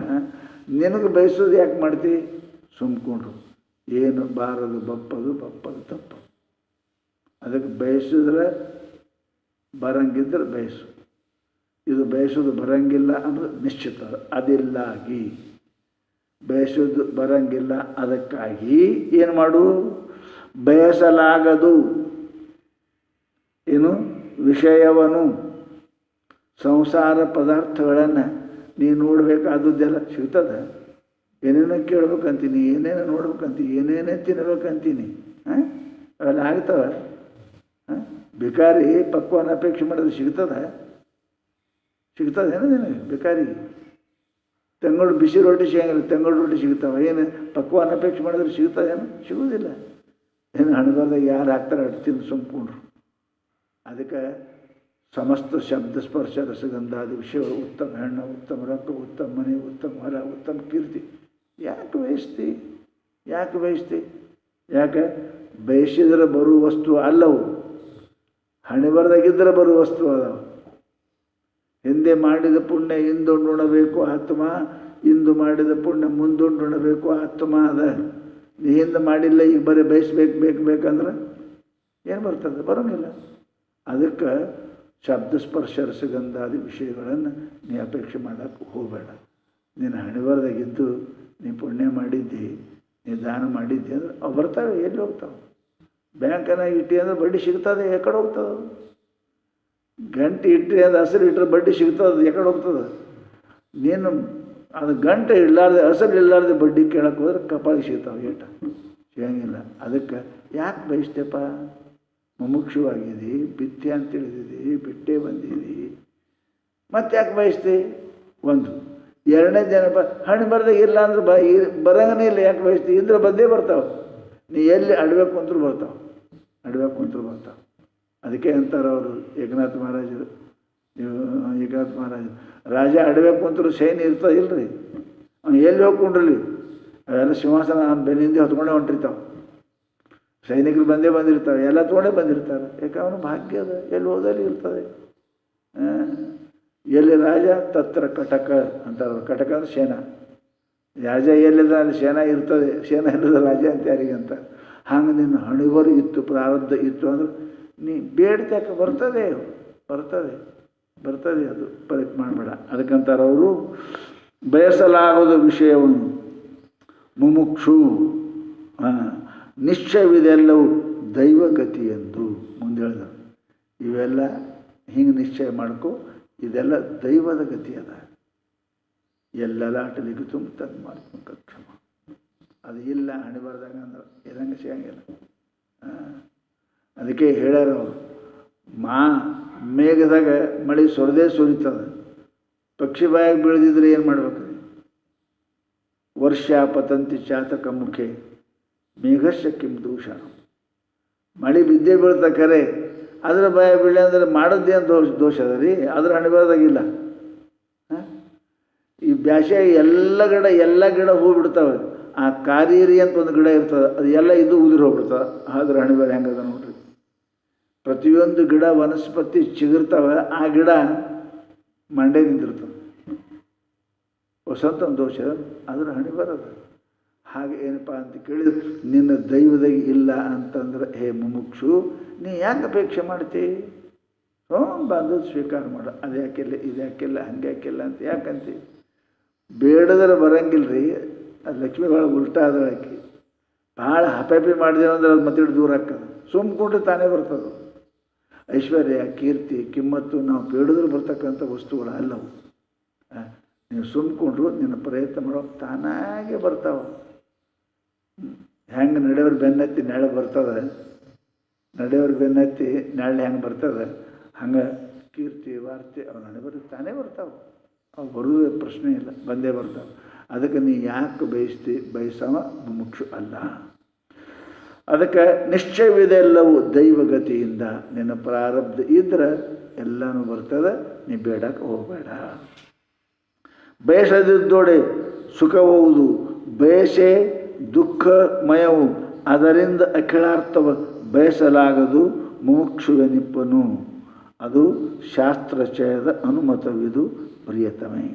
ನಿನಗೆ ಬಯಸೋದು ಯಾಕೆ ಮಾಡ್ತಿ? ಸುಮ್ಕೊಂಡ್ರು. ಏನು ಬಾರದು, ಬಪ್ಪದು ಬಪ್ಪದು, ತಪ್ಪು. ಅದಕ್ಕೆ ಬಯಸಿದ್ರೆ ಬರಂಗಿದ್ರೆ ಬಯಸು. ಇದು ಬಯಸೋದು ಬರಂಗಿಲ್ಲ ಅನ್ನೋದು ನಿಶ್ಚಿತ. ಅದಿಲ್ಲಾಗಿ. ಬಯಸೋದು ಬರಂಗಿಲ್ಲ ಅದಕ್ಕಾಗಿ ಏನು ಮಾಡು? ಬಯಸಲಾಗದು. ಏನು? ವಿಷಯವನ್ನು ಸಂಸಾರ ಪದಾರ್ಥಗಳನ್ನು ನೀನು ನೋಡಬೇಕಾದದ್ದೆಲ್ಲ ಸಿಗ್ತದೆ. ಏನೇನೋ ಕೇಳ್ಬೇಕಂತೀನಿ, ಏನೇನೋ ನೋಡ್ಬೇಕಂತೀನಿ, ಏನೇನೇ ತಿನ್ಬೇಕಂತೀನಿ ಹಾಂ ಅವೆಲ್ಲ ಆಗ್ತವೆ? ಹಾಂ ಭಿಕಾರಿ ಪಕ್ವನ ಅಪೇಕ್ಷೆ ಮಾಡಿದ್ರೆ ಸಿಗ್ತದೆ? ಸಿಗ್ತದೇನು ನಿನಗೆ ಬೇಕಾರಿ? ತೆಂಗಳು ಬಿಸಿ ರೊಟ್ಟಿ ಸಿಗಂಗಿಲ್ಲ, ತೆಂಗಳು ರೊಟ್ಟಿ ಸಿಗ್ತಾವೆ, ಏನು ಪಕ್ವಾನ ಅಪೇಕ್ಷೆ ಮಾಡಿದ್ರೆ ಸಿಗ್ತದೇನು? ಸಿಗೋದಿಲ್ಲ. ಏನು ಹಣದಾಗ ಯಾರು ಹಾಕ್ತಾರೆ ಅಷ್ಟು ತಿಂದು ಸುಮ್ಕೊಂಡ್ರು. ಅದಕ್ಕೆ ಸಮಸ್ತ ಶಬ್ದ ಸ್ಪರ್ಶ ರಸಗಂಧಾದಿ ವಿಷಯಗಳು, ಉತ್ತಮ ಹೆಣ್ಣು ಉತ್ತಮ ರೊಕ್ಕ, ಉತ್ತಮ ಮನೆ, ಉತ್ತಮ ಹೊರ ಉತ್ತಮ ಕೀರ್ತಿ. ಯಾಕೆ ಬಯಸ್ತಿ ಯಾಕೆ ಬಯಸ್ತಿ ಯಾಕೆ? ಬಯಸಿದ್ರೆ ಬರುವ ವಸ್ತು ಅಲ್ಲವು. ಹಣೆ ಬರದಾಗಿದ್ದರೆ ಬರುವ ವಸ್ತು ಅದಾವ. ಹಿಂದೆ ಮಾಡಿದ ಪುಣ್ಯ ಹಿಂದುಂಡುಣಬೇಕು ಆತ್ಮ, ಇಂದು ಮಾಡಿದ ಪುಣ್ಯ ಮುಂದುಂಡುಣಬೇಕು ಆತ್ಮ ಅದ. ನೀ ಹಿಂದೆ ಮಾಡಿಲ್ಲ, ಈಗ ಬರೀ ಬಯಸ್ಬೇಕು, ಬೇಕು ಬೇಕಂದ್ರೆ ಏನು ಬರ್ತದೆ? ಬರೋಂಗಿಲ್ಲ ಅದಕ್ಕೆ ಶಬ್ದ ಸ್ಪರ್ಶ ರಸಗಂಧಾದಿ ವಿಷಯಗಳನ್ನು ನೀ ಅಪೇಕ್ಷೆ ಮಾಡೋಕ್ಕೆ ಹೋಗಬೇಡ. ನೀನು ಹಣೆಬರದಾಗಿದ್ದು ನೀ ಪುಣ್ಯ ಮಾಡಿದ್ದಿ, ನೀ ದಾನ ಮಾಡಿದ್ದಿ ಅಂದ್ರೆ ಅವು ಬರ್ತಾವೆ ಎಲ್ಲಿ ಹೋಗ್ತಾವೆ? ಬ್ಯಾಂಕನಾಗ ಇಟ್ಟಿ ಅಂದ್ರೆ ಬಡ್ಡಿ ಸಿಗ್ತದೆ, ಎಕಡೆ ಹೋಗ್ತದೆ? ಗಂಟೆ ಇಟ್ಟರೆ ಅದು ಹಸಿರು ಇಟ್ಟರೆ ಬಡ್ಡಿ ಸಿಗ್ತದೆ, ಎಕಡೆ ಹೋಗ್ತದೆ? ನೀನು ಅದು ಗಂಟೆ ಇಡಲಾರ್ದೆ ಹಸಿರು ಇಡಲಾರ್ದೆ ಬಡ್ಡಿ ಕೇಳಕ್ಕೆ ಹೋದ್ರೆ ಕಪಾಳಿ ಸಿಗ್ತಾವೆ ಏಟ? ಸಿಗಂಗಿಲ್ಲ. ಅದಕ್ಕೆ ಯಾಕೆ ಬಯಸ್ತೇಪ್ಪ? ಮುಮುಕ್ಷವಾಗಿದ್ದೀ ಬಿತ್ತೆ ಅಂತ ತಿಳಿದಿದ್ದಿ ಬಿಟ್ಟೆ ಬಂದಿದ್ದಿ ಮತ್ತೆ ಯಾಕೆ ಬಯಸ್ತಿ? ಒಂದು. ಎರಡನೇ ಜನ ಬ ಹಣ್ಣು ಬರ್ದಾಗ ಇಲ್ಲ ಅಂದ್ರೆ ಬ ಬರಂಗನೇ ಇಲ್ಲ, ಯಾಕೆ ಬಯಸ್ತಿ? ಇದ್ರೆ ಬಂದೇ ಬರ್ತಾವೆ. ನೀ ಎಲ್ಲಿ ಅಡಬೇಕು ಅಂತರೂ ಬರ್ತಾವೆ. ಅಡಬೇಕು ಅಂತರೂ ಬರ್ತಾವೆ. ಅದಕ್ಕೆ ಅಂತಾರೆ ಅವರು ಏಕನಾಥ್ ಮಹಾರಾಜರು. ನೀವು ಏಕನಾಥ್ ಮಹಾರಾಜ ರಾಜ ಅಡಬೇಕು ಅಂತರೂ ಸೈನ್ಯ ಇರ್ತಾ ಇಲ್ರಿ. ಅವ್ನು ಎಲ್ಲಿ ಹೋಗ್ಕೊಂಡ್ರಲಿ? ಅವೆಲ್ಲ ಸಿಂಹಾಸನ ಬೆನ್ನಿಂದ ಹೊತ್ಕೊಂಡೇ ಹೊಂಟಿರ್ತಾವೆ. ಸೈನಿಕರು ಬಂದೇ ಬಂದಿರ್ತಾವೆ. ಎಲ್ಲ ತೊಗೊಂಡೇ ಬಂದಿರ್ತಾರೆ. ಯಾಕೆ? ಅವನು ಭಾಗ್ಯ ಅದ. ಎಲ್ಲಿ ಹೋದಲ್ಲಿ ಇರ್ತದೆ. ಎಲ್ಲಿ ರಾಜ, ತತ್ರ ಕಟಕ ಅಂತಾರೆ ಕಟಕ ಅಂದ್ರೆ ಸೇನಾ ರಾಜ ಎಲ್ಲಿದ ಅಲ್ಲಿ ಸೇನಾ ಇರ್ತದೆ. ಶೇನ ಇಲ್ಲದ ರಾಜ ಅಂತ ಯಾರಿಗೆ ಅಂತ. ಹಂಗೆ ನಿನ್ನ ಹಣಿವರು ಇತ್ತು, ಪ್ರಾರಬ್ಧ ಇತ್ತು ಅಂದ್ರೆ. ನೀ ಬೇಡ್ತಕ್ಕ ಬರ್ತದೆ ಬರ್ತದೆ. ಬರ್ತದೆ ಅದು. ಪರೀಕ್ಷೆ ಮಾಡಬೇಡ. ಅದಕ್ಕಂತಾರೆ ಅವರು ಬಯಸಲಾಗದ ವಿಷಯವನ್ನು ಮುಮುಕ್ಷು ನಿಶ್ಚಯವಿದೆಲ್ಲವೂ ದೈವಗತಿ ಎಂದು ಮುಂದೆ ಹೇಳಿದರು ಇವೆಲ್ಲ ಹಿಂಗೆ ನಿಶ್ಚಯ ಮಾಡ್ಕೊ. ಇದೆಲ್ಲ ದೈವದ ಗತಿ ಅದ. ಲಾಟಲಿಗೂ ತುಂಬ ತನ್ಮಾತ್ಮಕ ಕ್ಷಮ. ಅದು ಇಲ್ಲ, ಹಣಿಬಾರ್ದಾಗ ಅಂದ್ರೆ. ಇದಂಗೆ ಸಿಗಂಗಿಲ್ಲ. ಅದಕ್ಕೆ ಹೇಳ್ಯಾರ ಮಾ ಮೇಘದಾಗ ಮಳೆ ಸೊರದೇ ಸುರಿತದ. ಪಕ್ಷಿ ಬಾಯಾಗಿ ಬೀಳದಿದ್ರೆ ಏನು ಮಾಡ್ಬೇಕು? ವರ್ಷ ಪತಂತಿ ಚಾತಕ ಮುಖೆ ಮೇಘಶ್ಯ ಕಿಂ ದೂಷಣ. ಮಳೆ ಬಿದ್ದೇ ಬೀಳ್ತಾ ಖರೆ ಅದ್ರ ಭಯ ಬೀಳಿ ಅಂದ್ರೆ ಮಾಡೋದೇನು ದೋಷ ದೋಷ ಅದ ರೀ. ಅದ್ರ ಹಾಂ? ಈ ಬ್ಯಾಸೆ ಎಲ್ಲ ಗಿಡ ಎಲ್ಲ ಗಿಡ ಹೂ ಬಿಡ್ತಾವೆ ಆ ಕಾರೀರಿ ಅಂತ ಒಂದು ಗಿಡ ಇರ್ತದೆ. ಅದು ಎಲ್ಲ ಇದು ಉದುರಿ ಹೋಗ್ಬಿಡ್ತದೆ ಅದ್ರ ಬರೋ ಹೆಂಗದ ನೋಡ್ರಿ. ಪ್ರತಿಯೊಂದು ಗಿಡ ವನಸ್ಪತಿ ಚಿಗುರ್ತಾವೆ. ಆ ಗಿಡ ಮಂಡೆ ನಿಂತಿರ್ತದೆ. ವಸಂತ ದೋಷ. ಅದ್ರ ಹಣಿ ಬರೋದು ಹಾಗೆ ಏನಪ್ಪ ಅಂತ ಕೇಳಿದ್ರೆ, ನಿನ್ನ ದೈವದಾಗಿ ಇಲ್ಲ ಅಂತಂದ್ರೆ, ಹೇ ಮುಮುಕ್ಷು ನೀ ಯಾಕೆ ಅಪೇಕ್ಷೆ ಮಾಡ್ತಿ? ಹ್ಞೂ ಬಂದು ಸ್ವೀಕಾರ ಮಾಡು. ಅದು ಯಾಕಿಲ್ಲ, ಇದು ಯಾಕಿಲ್ಲ, ಹಂಗೆ ಯಾಕಿಲ್ಲ ಅಂತ ಯಾಕಂತಿ? ಬೇಡದ್ರೆ ಬರಂಗಿಲ್ಲ ರೀ ಅದು ಲಕ್ಷ್ಮಿ ಭಾಳ ಉಲ್ಟಾ ಆದಳಾಕಿ ಭಾಳ ಹಪೆಪಿ ಮಾಡಿದೆವು ಅಂದ್ರೆ ಅದು ಮತ್ತೆ ದೂರ ಆಗ್ತದೆ. ಸುಮ್ಕೊಂಡ್ರೆ ತಾನೇ ಬರ್ತದೆ. ಐಶ್ವರ್ಯ, ಕೀರ್ತಿ, ಕಿಮ್ಮತ್ತು, ನಾವು ಬೇಡಿದ್ರೆ ಬರ್ತಕ್ಕಂಥ ವಸ್ತುಗಳು ಅಲ್ಲವು. ನೀವು ಸುಮ್ಕೊಂಡ್ರು ನಿನ್ನ ಪ್ರಯತ್ನ ಮಾಡೋ ತಾನಾಗೆ ಬರ್ತಾವೆ. ಹೆಂಗೆ ನಡೆಯೋರು ಬೆನ್ನತ್ತಿ ನೆಳೆ ಬರ್ತದೆ. ನಡೆಯೋರು ಬೆನ್ನತ್ತಿ ನೆರಳು ಹೆಂಗೆ ಬರ್ತದೆ? ಹಂಗೆ ಕೀರ್ತಿ, ವಾರ್ತೆ ಅವು ನಡೆ ಬರುತ್ತೆ ತಾನೇ ಬರ್ತಾವೆ. ಅವು ಬರುವುದೇ ಪ್ರಶ್ನೆ ಇಲ್ಲ. ಬಂದೇ ಬರ್ತಾವೆ. ಅದಕ್ಕೆ ನೀ ಯಾಕೆ ಬಯಸ್ತಿ? ಬಯಸವ ಮುಮುಕ್ಷು ಅಲ್ಲ. ಅದಕ್ಕೆ ನಿಶ್ಚಯವಿದೆಲ್ಲವೂ ದೈವಗತಿಯಿಂದ. ನಿನ್ನ ಪ್ರಾರಬ್ಧ ಇದ್ರೆ ಎಲ್ಲನೂ ಬರ್ತದೆ. ನೀ ಬೇಡಕ್ಕೆ ಹೋಗಬೇಡ. ಬಯಸದಿದ್ದೋಡೆ ಸುಖವುವುದು ಬಯಸೆ ದುಃಖಮಯವು ಅದರಿಂದ ಅಖಿಲಾರ್ಥವ ಬಯಸಲಾಗದು ಮುಮುಕ್ಷುವೆನಿಪ್ಪನು ಅದು ಶಾಸ್ತ್ರಚಯದ ಅನುಮತವಿದು ಪ್ರಿಯತಮೆ.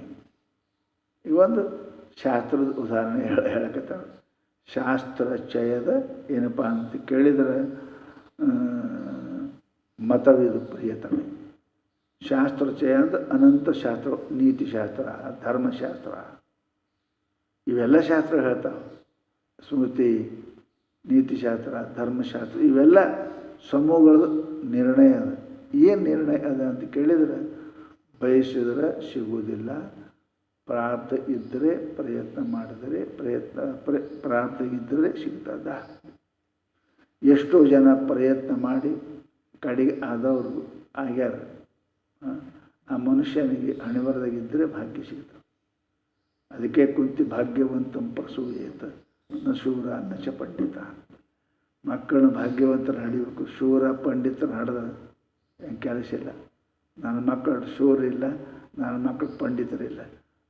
ಈ ಒಂದು ಶಾಸ್ತ್ರದ ಉದಾಹರಣೆ ಹೇಳ ಹೇಳಕತ್ತಾವ ಶಾಸ್ತ್ರಚಯದ ಏನಪ್ಪ ಅಂತ ಕೇಳಿದರೆ ಮತವಿದು ಪ್ರಿಯತಮೆ. ಶಾಸ್ತ್ರಚಯ ಅಂದ್ರೆ ಅನಂತ ಶಾಸ್ತ್ರ ನೀತಿಶಾಸ್ತ್ರ ಧರ್ಮಶಾಸ್ತ್ರ ಇವೆಲ್ಲ ಶಾಸ್ತ್ರ ಹೇಳ್ತಾವೆ. ಸ್ಮೃತಿ ನೀತಿಶಾಸ್ತ್ರ ಧರ್ಮಶಾಸ್ತ್ರ ಇವೆಲ್ಲ ಸಮೂಹಗಳ ನಿರ್ಣಯ ಅದ. ಏನು ನಿರ್ಣಯ ಅದ ಅಂತ ಕೇಳಿದರೆ ಬಯಸಿದ್ರೆ ಸಿಗುವುದಿಲ್ಲ. ಪ್ರಾಪ್ತ ಇದ್ದರೆ ಪ್ರಯತ್ನ ಮಾಡಿದರೆ ಪ್ರಯತ್ನ ಪ್ರ ಪ್ರಾರ್ಥ ಇದ್ದರೆ ಸಿಗ್ತದ. ಎಷ್ಟೋ ಜನ ಪ್ರಯತ್ನ ಮಾಡಿ ಕಡೆಗೆ ಆದವರು ಆಗ್ಯಾರ. ಆ, ಮನುಷ್ಯನಿಗೆ ಮನುಷ್ಯನಿಗೆ ಹಣೆಬರದಾಗಿದ್ದರೆ ಭಾಗ್ಯ ಸಿಗ್ತದೆ. ಅದಕ್ಕೆ ಕುಂತಿ ಭಾಗ್ಯವಂತಂ ಪ್ರಸೂಯೇತ. ನ ಶೂರ ನ ಚ ಪಂಡಿತ. ಮಕ್ಕಳನ್ನ ಭಾಗ್ಯವಂತರ ಹಡಿಬೇಕು. ಶೂರ ಪಂಡಿತರ ಹಡ್ದ ಕೆಲಸ ಇಲ್ಲ. ನನ್ನ ಮಕ್ಕಳು ಶೂರ ಇಲ್ಲ, ನನ್ನ ಮಕ್ಕಳು ಪಂಡಿತರಿಲ್ಲ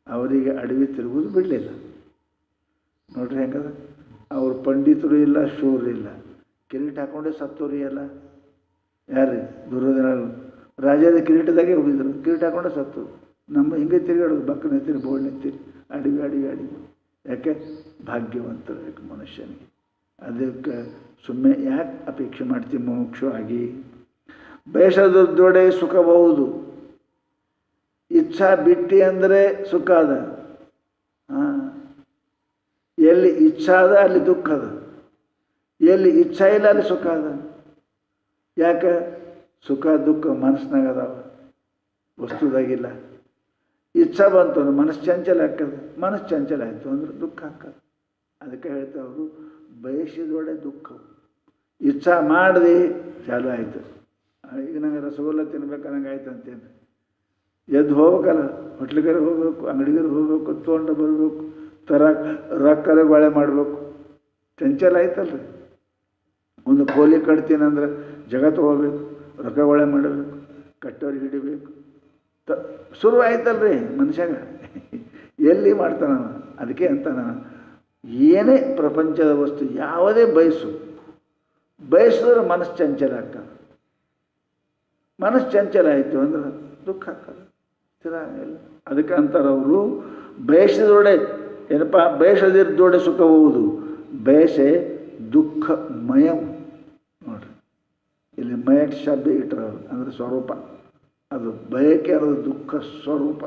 ಅವರಿಗೆ ಅಡವಿ ತಿರುಗುವುದು ಬಿಡಲಿಲ್ಲ. ನೋಡ್ರಿ ಹೆಂಗದ? ಅವ್ರು ಪಂಡಿತರು ಇಲ್ಲ, ಶೂರು ಇಲ್ಲ. ಕಿರೀಟ ಹಾಕೊಂಡೆ ಸತ್ತೋರಿ ಅಲ್ಲ ಯಾರು ದುರ್ಯೋಧನ ರಾಜ್ಯದ ಕಿರೀಟದಾಗೆ ಹೋಗಿದ್ರು. ಕಿರೀಟ ಹಾಕೊಂಡೆ ಸತ್ತು. ನಮ್ಮ ಹಿಂಗೆ ತಿರುಗಾಡೋದು ಬಕ್ಕ ಎತ್ತಿರಿ ಬೋರ್ಡ್ ಎತ್ತಿರಿ ಅಡಿಗೆ ಅಡಿಗೆ ಅಡಿಗೆ ಯಾಕೆ ಭಾಗ್ಯವಂತರು ಯಾಕೆ ಮನುಷ್ಯನಿಗೆ? ಅದಕ್ಕೆ ಸುಮ್ಮನೆ ಯಾಕೆ ಅಪೇಕ್ಷೆ ಮಾಡ್ತೀವಿ ಮೋಕ್ಷವಾಗಿ ಬಯಸದೊಡೆ ಸುಖಬಹುದು. ಇಚ್ಛಾ ಬಿಟ್ಟಿ ಅಂದರೆ ಸುಖ ಅದ. ಎಲ್ಲಿ ಇಚ್ಛಾ ಅದ, ಅಲ್ಲಿ ದುಃಖ ಅದ. ಎಲ್ಲಿ ಇಚ್ಛಾ ಇಲ್ಲ, ಅಲ್ಲಿ ಸುಖ ಅದ. ಯಾಕೆ? ಸುಖ, ದುಃಖ ಮನಸ್ಸಿನಾಗ ಅದಾವ. ವಸ್ತುದಾಗಿಲ್ಲ. ಇಚ್ಛಾ ಬಂತು ಅಂದ್ರೆ ಮನಸ್ಸು ಚಂಚಲ ಹಾಕದು ಮನಸ್ಸು ಚಂಚಲ ಆಯಿತು ಅಂದ್ರೆ ದುಃಖ ಹಾಕದು ಅದಕ್ಕೆ ಹೇಳ್ತಾ ಅವರು, ಬಯಸಿದೊಡೆ ದುಃಖವು. ಇಚ್ಛಾ ಮಾಡಿದೆ ಚಾಲು ಆಯಿತು. ಈಗ ನಂಗೆ ರಸಗುಲ್ಲ ತಿನ್ಬೇಕು ನಂಗೆ ಆಯ್ತು ಅಂತೇನು. ಎದ್ದು ಹೋಗ್ಬೇಕಲ್ಲ, ಹೋಟ್ಲಿಗಾರ ಹೋಗ್ಬೇಕು, ಅಂಗಡಿಗಾರ ಹೋಗ್ಬೇಕು, ತೊಗೊಂಡು ಬರಬೇಕು ತರ ರೊಕ್ಕರ ಬಾಳೆ ಮಾಡಬೇಕು. ಚಂಚಲ ಆಯ್ತಲ್ರಿ. ಒಂದು ಕೋಲಿ ಕಟ್ತೀನಂದ್ರೆ ಜಗತ್ತು ಹೋಗ್ಬೇಕು, ರೊಕ್ಕ ಬಾಳೆ ಮಾಡಬೇಕು, ಕಟ್ಟೋರಿಗೆ ಹಿಡಿಬೇಕು. ತ, ಶುರು ಆಯ್ತಲ್ರಿ ಮನುಷ್ಯಾಗ. ಎಲ್ಲಿ ಮಾಡ್ತಾನ ಅದಕ್ಕೆ ಅಂತ ಏನೇ ಪ್ರಪಂಚದ ವಸ್ತು, ಯಾವುದೇ ಬಯಸು. ಬಯಸಿದ್ರೆ ಮನಸ್ಸು ಚಂಚಲ ಆಗ್ತದೆ ಮನಸ್ಸು ಚಂಚಲ ಆಯಿತು ಅಂದ್ರೆ ದುಃಖ ಆಗ್ತದೆ. ಸ್ಥಿರ ಆಗಲ್ಲ ಅದಕ್ಕೆ ಅಂತಾರೆ ಅವರು ಬಯಸಿದೊಡೆ ಏನಪ್ಪ, ಬಯಸದಿದ್ದೊಡೆ ಸುಖಬಹುದು ಬಯಸೆ ದುಃಖಮಯವು ನೋಡ್ರಿ, ಇಲ್ಲಿ ಮಯಟ್ ಶಬ್ದ ಇಟ್ಟರು ಅಂದರೆ ಸ್ವರೂಪ. ಅದು ಬಯಕೆ ಅನ್ನೋದು ದುಃಖ ಸ್ವರೂಪ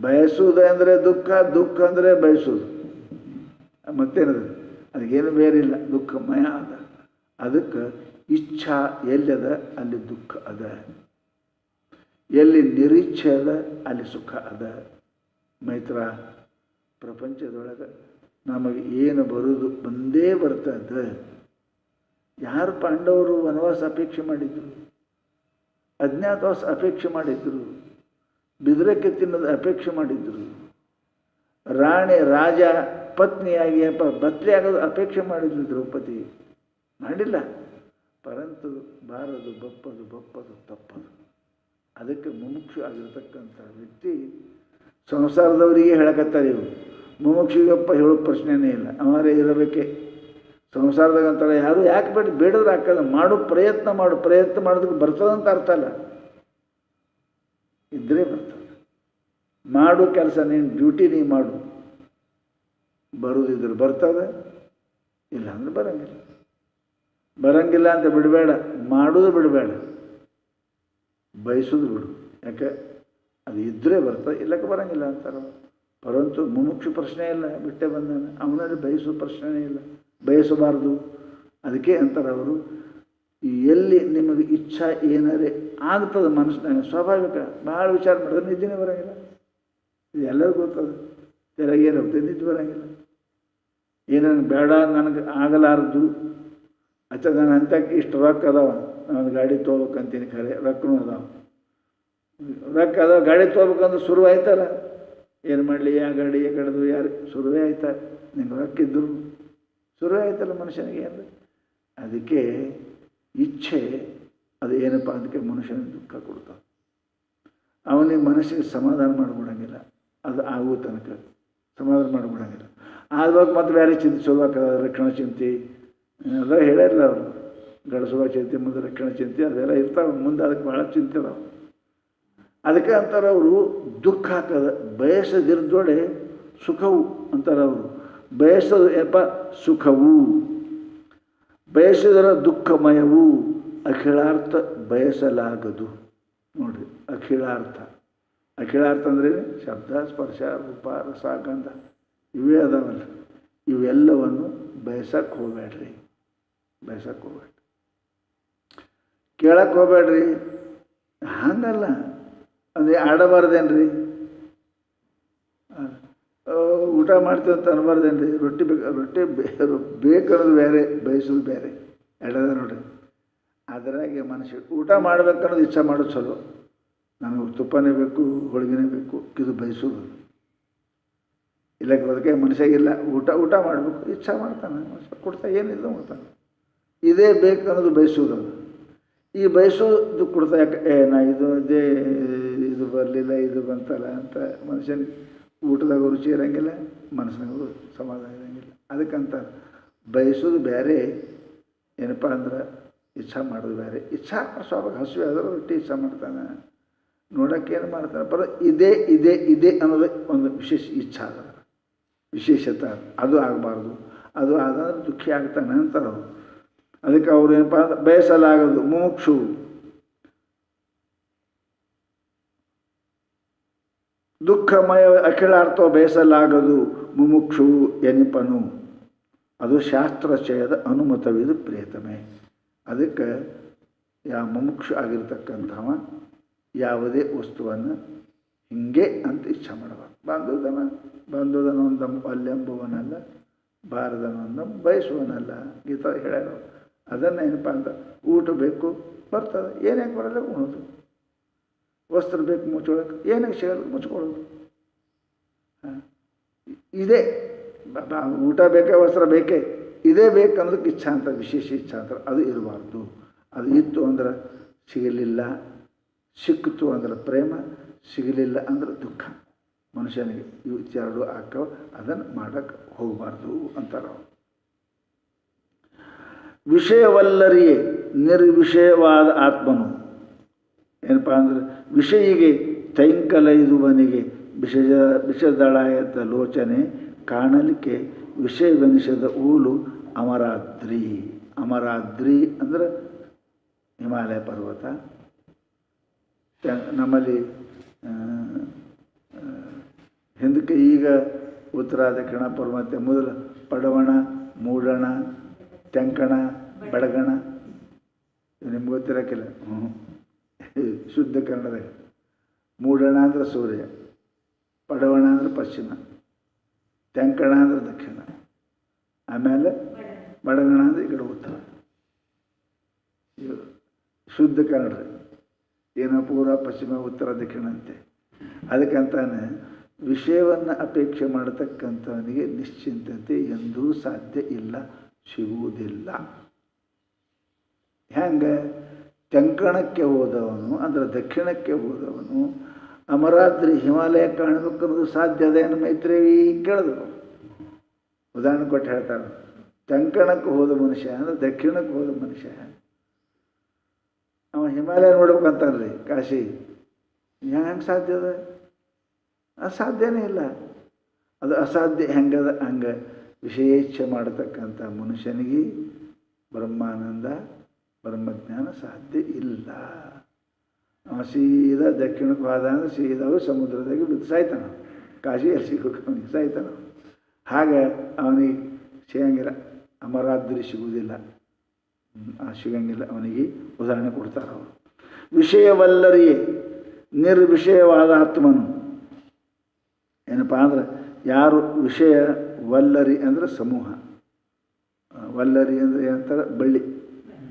ಬಯಸುವುದು ಅಂದರೆ ದುಃಖ ದುಃಖ ಅಂದರೆ ಬಯಸುವುದು. ಮತ್ತೇನದು? ಅದಕ್ಕೇನು ಬೇರೆ ಇಲ್ಲ. ದುಃಖಮಯ ಅದ ಅದಕ್ಕೆ ಇಚ್ಛಾ ಎಲ್ಲದ ಅಲ್ಲಿ ದುಃಖ ಅದ. ಎಲ್ಲಿ ನಿರೀಕ್ಷೆ ಅದ? ಅಲ್ಲಿ ಸುಖ ಅದ. ಮೈತ್ರ, ಪ್ರಪಂಚದೊಳಗೆ ನಮಗೆ ಏನು ಬರುವುದು ಬಂದೇ ಬರ್ತದೆ. ಯಾರು ಪಾಂಡವರು ವನವಾಸ ಅಪೇಕ್ಷೆ ಮಾಡಿದ್ರು? ಅಜ್ಞಾತವಾಸ ಅಪೇಕ್ಷೆ ಮಾಡಿದ್ರು, ಬಿದಿರಕ್ಕೆ ತಿನ್ನೋದು ಅಪೇಕ್ಷೆ ಮಾಡಿದ್ರು. ರಾಣಿ ರಾಜ ಪತ್ನಿಯಾಗಿ ಆಗೋದು ಅಪೇಕ್ಷೆ ಮಾಡಿದ್ರು ದ್ರೌಪದಿ. ಮಾಡಿಲ್ಲ. ಪರಂತು ಬಾರದು, ಬಪ್ಪದು ಬಪ್ಪದು, ತಪ್ಪದು. ಅದಕ್ಕೆ ಮುಮುಕ್ಷು ಆಗಿರತಕ್ಕಂಥ ವ್ಯಕ್ತಿ ಸಂಸಾರದವರಿಗೆ ಹೇಳಕತ್ತಾರೆ ಇವು ಮುಮುಕ್ಷಿಗಪ್ಪ ಹೇಳೋ ಪ್ರಶ್ನೆನೇ ಇಲ್ಲ. ಅವರೇ ಇರಬೇಕೆ. ಸಂಸಾರದಾಗ ಅಂತಾರೆ ಯಾರು ಯಾಕೆ ಬೇಡ, ಬೇಡದ್ರೆ ಹಾಕಲ್ಲ, ಮಾಡು ಪ್ರಯತ್ನ ಮಾಡು, ಪ್ರಯತ್ನ ಮಾಡೋದಕ್ಕೆ ಬರ್ತದಂತ ಅರ್ಥ ಅಲ್ಲ. ಇದ್ದರೆ ಬರ್ತದೆ. ಮಾಡು ಕೆಲಸ, ನೀನು ಡ್ಯೂಟಿ ನೀ ಮಾಡು. ಬರೋದಿದ್ರೆ ಬರ್ತದೆ ಇಲ್ಲ ಅಂದ್ರೆ ಬರಂಗಿಲ್ಲ. ಬರಂಗಿಲ್ಲ ಅಂತ ಬಿಡಬೇಡ, ಮಾಡೋದು ಬಿಡಬೇಡ. ಬಯಸೋದು ಬಿಡು. ಯಾಕೆ? ಅದು ಇದ್ದರೆ ಬರ್ತದೆ ಇಲ್ಲಕ್ಕೆ ಬರಂಗಿಲ್ಲ ಅಂತಾರೆ ಪರಂತು ಮುಮುಕ್ಷು ಪ್ರಶ್ನೆ ಇಲ್ಲ, ಬಿಟ್ಟೆ ಬಂದಾನೆ ಅವನಲ್ಲಿ ಬಯಸೋ ಪ್ರಶ್ನೆ ಇಲ್ಲ. ಬಯಸಬಾರ್ದು. ಅದಕ್ಕೆ ಅಂತಾರೆ ಅವರು ಎಲ್ಲಿ ನಿಮಗೆ ಇಚ್ಛಾ ಏನಾರೇ ಆಗ್ತದೆ ಮನಸ್ಸಿನಾಗ ಸ್ವಾಭಾವಿಕ ಭಾಳ ವಿಚಾರ ಮಾಡಿದ್ರೆ ನಿದ್ದೆನೇ ಬರೋಂಗಿಲ್ಲ. ಇದು ಎಲ್ಲರಿಗೂ ಗೊತ್ತದೆ. ತೆರಗೆ ಏನಾಗುತ್ತೆ ನಿದ್ದೆ ಬರೋಂಗಿಲ್ಲ. ಏನೇನು ಬೇಡ, ನನಗೆ ಆಗಲಾರದು. ಅಚ್ಚ ನಾನು ಅಂತಕ್ಕೆ ಇಷ್ಟು ರೊಕ್ಕ ಅದಾವ. ನಾನು ಗಾಡಿ ತೊಗೋಬೇಕಂತೀನಿ ಖರೆ, ರೊಕ್ಕನೂ ಅದಾವ. ರೊಕ್ಕ ಅದಾವ, ಗಾಡಿ ತೊಗೋಬೇಕಂದ್ರೆ ಶುರು ಆಯ್ತಲ್ಲ ಏನು ಮಾಡಲಿ ಯಾವ ಗಾಡಿ ಕಡೆದು, ಯಾರು, ಶುರುವೇ ಆಯ್ತಾ? ನಿಂಗೆ ರೊಕ್ಕ ಶುರುವೇ ಆಯ್ತಲ್ಲ ಮನುಷ್ಯನಿಗೆ ಅಂದರೆ? ಅದಕ್ಕೆ ಇಚ್ಛೆ ಅದು ಏನಪ್ಪ ಅದಕ್ಕೆ ಮನುಷ್ಯನಿಗೆ ದುಃಖ ಕೊಡ್ತಾವೆ ಅವನಿಗೆ ಮನಸ್ಸಿಗೆ ಸಮಾಧಾನ ಮಾಡಿಬಿಡಂಗಿಲ್ಲ. ಅದು ಆಗುವ ತನಕ ಸಮಾಧಾನ ಮಾಡಿಬಿಡಂಗಿಲ್ಲ. ಆದ್ವಾಗ ಮತ್ತೆ ಬೇರೆ ಚಿಂತೆ ಶುರುವಾಗ್ತದೆ ರಕ್ಷಣಾ ಚಿಂತೆ. ಅದ ಹೇಳ್ಯಾರಲ್ಲ ಅವರು. ಗಡಸುವ ಚಿಂತೆ, ಮುಂದೆ ರಕ್ಷಣಾ ಚಿಂತೆ, ಅದೆಲ್ಲ ಇರ್ತಾವೆ. ಮುಂದೆ ಅದಕ್ಕೆ ಭಾಳ ಚಿಂತೆ ಅದಾವೆ. ಅದಕ್ಕೆ ಅಂತಾರೆ ಅವರು ದುಃಖ ಹಾಕದ ಬಯಸದಿರ್ದೊಡೆ ಸುಖವು ಅಂತಾರೆ ಅವರು ಬಯಸೋದು ಏನಪ್ಪ ಸುಖವು ಬಯಸಿದರ ದುಃಖಮಯವು ಅಖಿಳಾರ್ಥ ಬಯಸಲಾಗದು. ನೋಡ್ರಿ ಅಖಿಳಾರ್ಥ ಅಖಿಳಾರ್ಥ ಅಂದರೆ ಶಬ್ದ, ಸ್ಪರ್ಶ, ರೂಪ, ರಸ, ಗಂಧ. ಇವೇ ಅದಾವಲ್ಲ. ಇವೆಲ್ಲವನ್ನು ಬಯಸಕ್ಕೆ ಹೋಗ್ಬೇಡ್ರಿ. ಬಯಸಕ್ಕೆ ಹೋಗ್ಬೇಡ್ರಿ. ಕೇಳಕ್ಕೆ ಹೋಗ್ಬೇಡ್ರಿ. ಹಂಗಲ್ಲ. ಅಂದರೆ ಆಡಬಾರ್ದೇನ್ರಿ? ಊಟ ಮಾಡ್ತೀವಿ ಅಂತ ಅನ್ಬಾರ್ದೇನ್ರಿ. ರೊಟ್ಟಿ ಬೇಕು, ರೊಟ್ಟಿ ಬೇಕನ್ನೋದು ಬೇರೆ, ಬಯಸೋದು ಬೇರೆ. ಎಡದ ನೋಡ್ರಿ. ಅದರಾಗೆ ಮನುಷ್ಯ ಊಟ ಮಾಡ್ಬೇಕನ್ನೋದು ಇಚ್ಛೆ ಮಾಡೋದು ಚಲೋ. ನನಗೆ ತುಪ್ಪನೇ ಬೇಕು, ಹೋಳಿಗೆನೇ ಬೇಕು, ಇದು ಬಯಸೋದು. ಇಲ್ಲ ಬದುಕೆ ಮನುಷ್ಯಾಗಿಲ್ಲ ಊಟ ಊಟ ಮಾಡಬೇಕು, ಇಚ್ಛೆ ಮಾಡ್ತಾನೆ. ಕೊಡ್ತಾ ಏನಿಲ್ಲ ಮಾಡ್ತಾನೆ ಇದೇ ಬೇಕು ಅನ್ನೋದು ಬಯಸೋದು. ಅದು ಈ ಬಯಸೋದು ಕೊಡ್ತಾ ಯಾಕೆ, ಏ, ನಾ ಇದು, ಇದೇ, ಇದು ಬರಲಿಲ್ಲ, ಇದು ಬಂತಲ್ಲ ಅಂತ ಮನುಷ್ಯನಿಗೆ ಊಟದಾಗ ರುಚಿ ಇರೋಂಗಿಲ್ಲ, ಮನಸ್ಸಿನಾಗೂ ಸಮಾಧಾನ ಇರೋಂಗಿಲ್ಲ. ಅದಕ್ಕಂತ ಬಯಸೋದು ಬೇರೆ, ಏನಪ್ಪ ಅಂದ್ರೆ ಇಚ್ಛಾ ಮಾಡೋದು ಬೇರೆ. ಇಚ್ಛಾ ಸ್ವಾಭಾವಿಕ, ಹಸಿವೆ ಆದರೂ ರೊಟ್ಟಿ ಇಚ್ಛಾ ಮಾಡ್ತಾನೆ. ನೋಡೋಕೆ ಏನು ಮಾಡ್ತಾನೆ? ಪರ ಇದೇ ಇದೇ, ಇದೆ ಅನ್ನೋದು ಒಂದು ವಿಶೇಷ ಇಚ್ಛಾ ಅದ. ವಿಶೇಷತೆ ಅದು. ಆಗಬಾರ್ದು. ಅದು ಆದ್ರೆ ದುಃಖಿ ಆಗ್ತಾನೆ ಅಂತಾರೆ ಅವರು ಅದಕ್ಕೆ ಅವ್ರು ಏನಪ್ಪ ಅಂದ್ರೆ ಬಯಸಲಾಗದು, ಮುಮುಕ್ಷು. ದುಃಖಮಯ ಅಖಿಲಾರ್ಥ ಬೇಸಲಾಗದು ಮುಮುಕ್ಷು ಎನಿಪನು. ಅದು ಶಾಸ್ತ್ರಚಯದ ಅನುಮತವಿದು ಪ್ರಿಯತಮೆ ಅದಕ್ಕೆ ಯಾವ ಮುಮುಕ್ಷು ಆಗಿರ್ತಕ್ಕಂಥವ ಯಾವುದೇ ವಸ್ತುವನ್ನು ಹಿಂಗೆ ಅಂತ ಇಚ್ಛೆ ಮಾಡಬಾರ್ದು. ಬಾಂಧವನ ಬಾಂಧುದನೊಂದ ಅಲ್ಲೆಂಬುವನಲ್ಲ, ಬಾರದನೊಂದ ಬಯಸುವನಲ್ಲ. ಗೀತ ಹೇಳ್ಯಾರ ಅದನ್ನು ಏನಪ್ಪ ಅಂತ, ಊಟ ಬೇಕು, ಬರ್ತದೆ. ಏನೇನು ಬರಲ್ಲ ಉಣೋದು. ವಸ್ತ್ರ ಬೇಕು ಮುಚ್ಕೊಳ್ಳೋಕೆ ಏನಕ್ಕೆ ಸಿಗೋದು ಮುಚ್ಕೊಳ್ಳೋದು. ಇದೇ. ಬ- ಊಟ ಬೇಕೇ, ವಸ್ತ್ರ ಬೇಕೇ, ಇದೇ ಇಚ್ಛಾ ಅಂತ, ವಿಶೇಷ ಇಚ್ಛಾ ಅಂತ ಅದು ಇರಬಾರ್ದು. ಅದು ಇತ್ತು ಅಂದ್ರೆ ಸಿಗಲಿಲ್ಲ, ಸಿಕ್ಕಿತು ಅಂದ್ರೆ ಪ್ರೇಮ, ಸಿಗಲಿಲ್ಲ ಅಂದ್ರೆ ದುಃಖ. ಮನುಷ್ಯನಿಗೆ ಇವು ಎರಡು ಹಾಕವ ಅದನ್ನು ಮಾಡೋಕ್ಕೆ ಹೋಗಬಾರ್ದು ಅಂತಾರೆ ಅವರು ವಿಷಯವಲ್ಲರಿಯೇ, ನಿರ್ವಿಷಯವಾದ ಆತ್ಮನು ಏನಪ್ಪ ಅಂದ್ರೆ ವಿಷಯಿಗೆ ತೈಂಕಲೈದುವನಿಗೆ ವಿಷಜ ವಿಷದಳಾಯದ ಲೋಚನೆ ಕಾಣಲಿಕ್ಕೆ ವಿಷಯವೆನಿಸದ ಊಲು ಅಮರಾದ್ರಿ. ಅಮರಾದ್ರಿ ಅಂದ್ರೆ ಹಿಮಾಲಯ ಪರ್ವತ. ನಮ್ಮಲ್ಲಿ ಹಿಂದಕ್ಕೆ ಈಗ ಉತ್ತರ ದಕ್ಷಿಣ ಪರ್ವತ, ಮೊದಲು ಪಡವಣ, ಮೂಡಣ, ತೆಂಕಣ, ಬಡಗಣ. ಇವು ನಿಮ್ಗೆ ಗೊತ್ತಿರೋಕ್ಕಿಲ್ಲ? ಹ್ಞೂ ಶುದ್ಧ ಕನ್ನಡದಾಗ ಮೂಡಣ ಅಂದ್ರೆ ಸೂರ್ಯ, ಪಡವಣ ಅಂದ್ರೆ ಪಶ್ಚಿಮ, ತೆಂಕಣ ಅಂದ್ರೆ ದಕ್ಷಿಣ, ಆಮೇಲೆ ಬಡಗಣ ಅಂದರೆ ಈ ಕಡೆ ಉತ್ತರ. ಶುದ್ಧ ಕನ್ನಡ. ಏನೋ ಪೂರ್ವ, ಪಶ್ಚಿಮ, ಉತ್ತರ, ದಕ್ಷಿಣ ಅಂತೆ. ಅದಕ್ಕಂತಾನೆ ವಿಷಯವನ್ನು ಅಪೇಕ್ಷೆ ಮಾಡತಕ್ಕಂಥವನಿಗೆ ನಿಶ್ಚಿಂತತೆ ಎಂದೂ ಸಾಧ್ಯ ಇಲ್ಲ, ಸಿಗುವುದಿಲ್ಲ. ಹೆಂಗೆ? ತೆಂಕಣಕ್ಕೆ ಹೋದವನು, ಅಂದರೆ ದಕ್ಷಿಣಕ್ಕೆ ಹೋದವನು, ಅಮರಾದ್ರಿ ಹಿಮಾಲಯ ಕಾಣಬೇಕು ಅನ್ನೋದು ಸಾಧ್ಯ ಅದೇನು ಮೈತ್ರೇವಿ ಕೇಳಿದ್ರು ಉದಾಹರಣೆ ಕೊಟ್ಟು ಹೇಳ್ತಾರೆ ತೆಂಕಣಕ್ಕೆ ಹೋದ ಮನುಷ್ಯ, ಅಂದರೆ ದಕ್ಷಿಣಕ್ಕೆ ಹೋದ ಮನುಷ್ಯ, ಅವ ಹಿಮಾಲಯ ನೋಡ್ಬೇಕಂತಾನ್ರಿ ಕಾಶಿ. ಹೆಂಗೆ ಸಾಧ್ಯ ಅದ? ಅಸಾಧ್ಯನೇ ಇಲ್ಲ. ಅದು ಅಸಾಧ್ಯ ಹೆಂಗದ? ಹಂಗೆ ವಿಶೇಷ ಮಾಡತಕ್ಕಂಥ ಮನುಷ್ಯನಿಗೆ ಬ್ರಹ್ಮಾನಂದ ಬ್ರಹ್ಮಜ್ಞಾನ ಸಾಧ್ಯ ಇಲ್ಲ. ಅವ ಸೀದಾ ದಕ್ಷಿಣಕ್ಕೆ ಹೋದ ಅಂದರೆ ಸೀದಾವು ಸಮುದ್ರದಾಗೆ ಬಿದ್ದು ಸಾಯ್ತಾನ. ಕಾಶಿಯಲ್ಲಿ ಸಿಗೋಕೆ ಸಾಯ್ತಾನ. ಹಾಗೆ ಅವನಿಗೆ ಸಿಗಂಗಿಲ್ಲ. ಅಮರಾದ್ರಿ ಸಿಗುವುದಿಲ್ಲ. ಆ ಸಿಗಂಗಿಲ್ಲ. ಅವನಿಗೆ ಉದಾಹರಣೆ ಕೊಡ್ತಾರೆ ಅವರು. ವಿಷಯವಲ್ಲರಿಯೇ, ನಿರ್ವಿಷಯವಾದ ಆತ್ಮನು. ಏನಪ್ಪ ಅಂದ್ರೆ ಯಾರು ವಿಷಯ ವಲ್ಲರಿ ಅಂದರೆ ಸಮೂಹ. ವಲ್ಲರಿ ಅಂದರೆ ಏನಂತಾರೆ? ಬಳ್ಳಿ.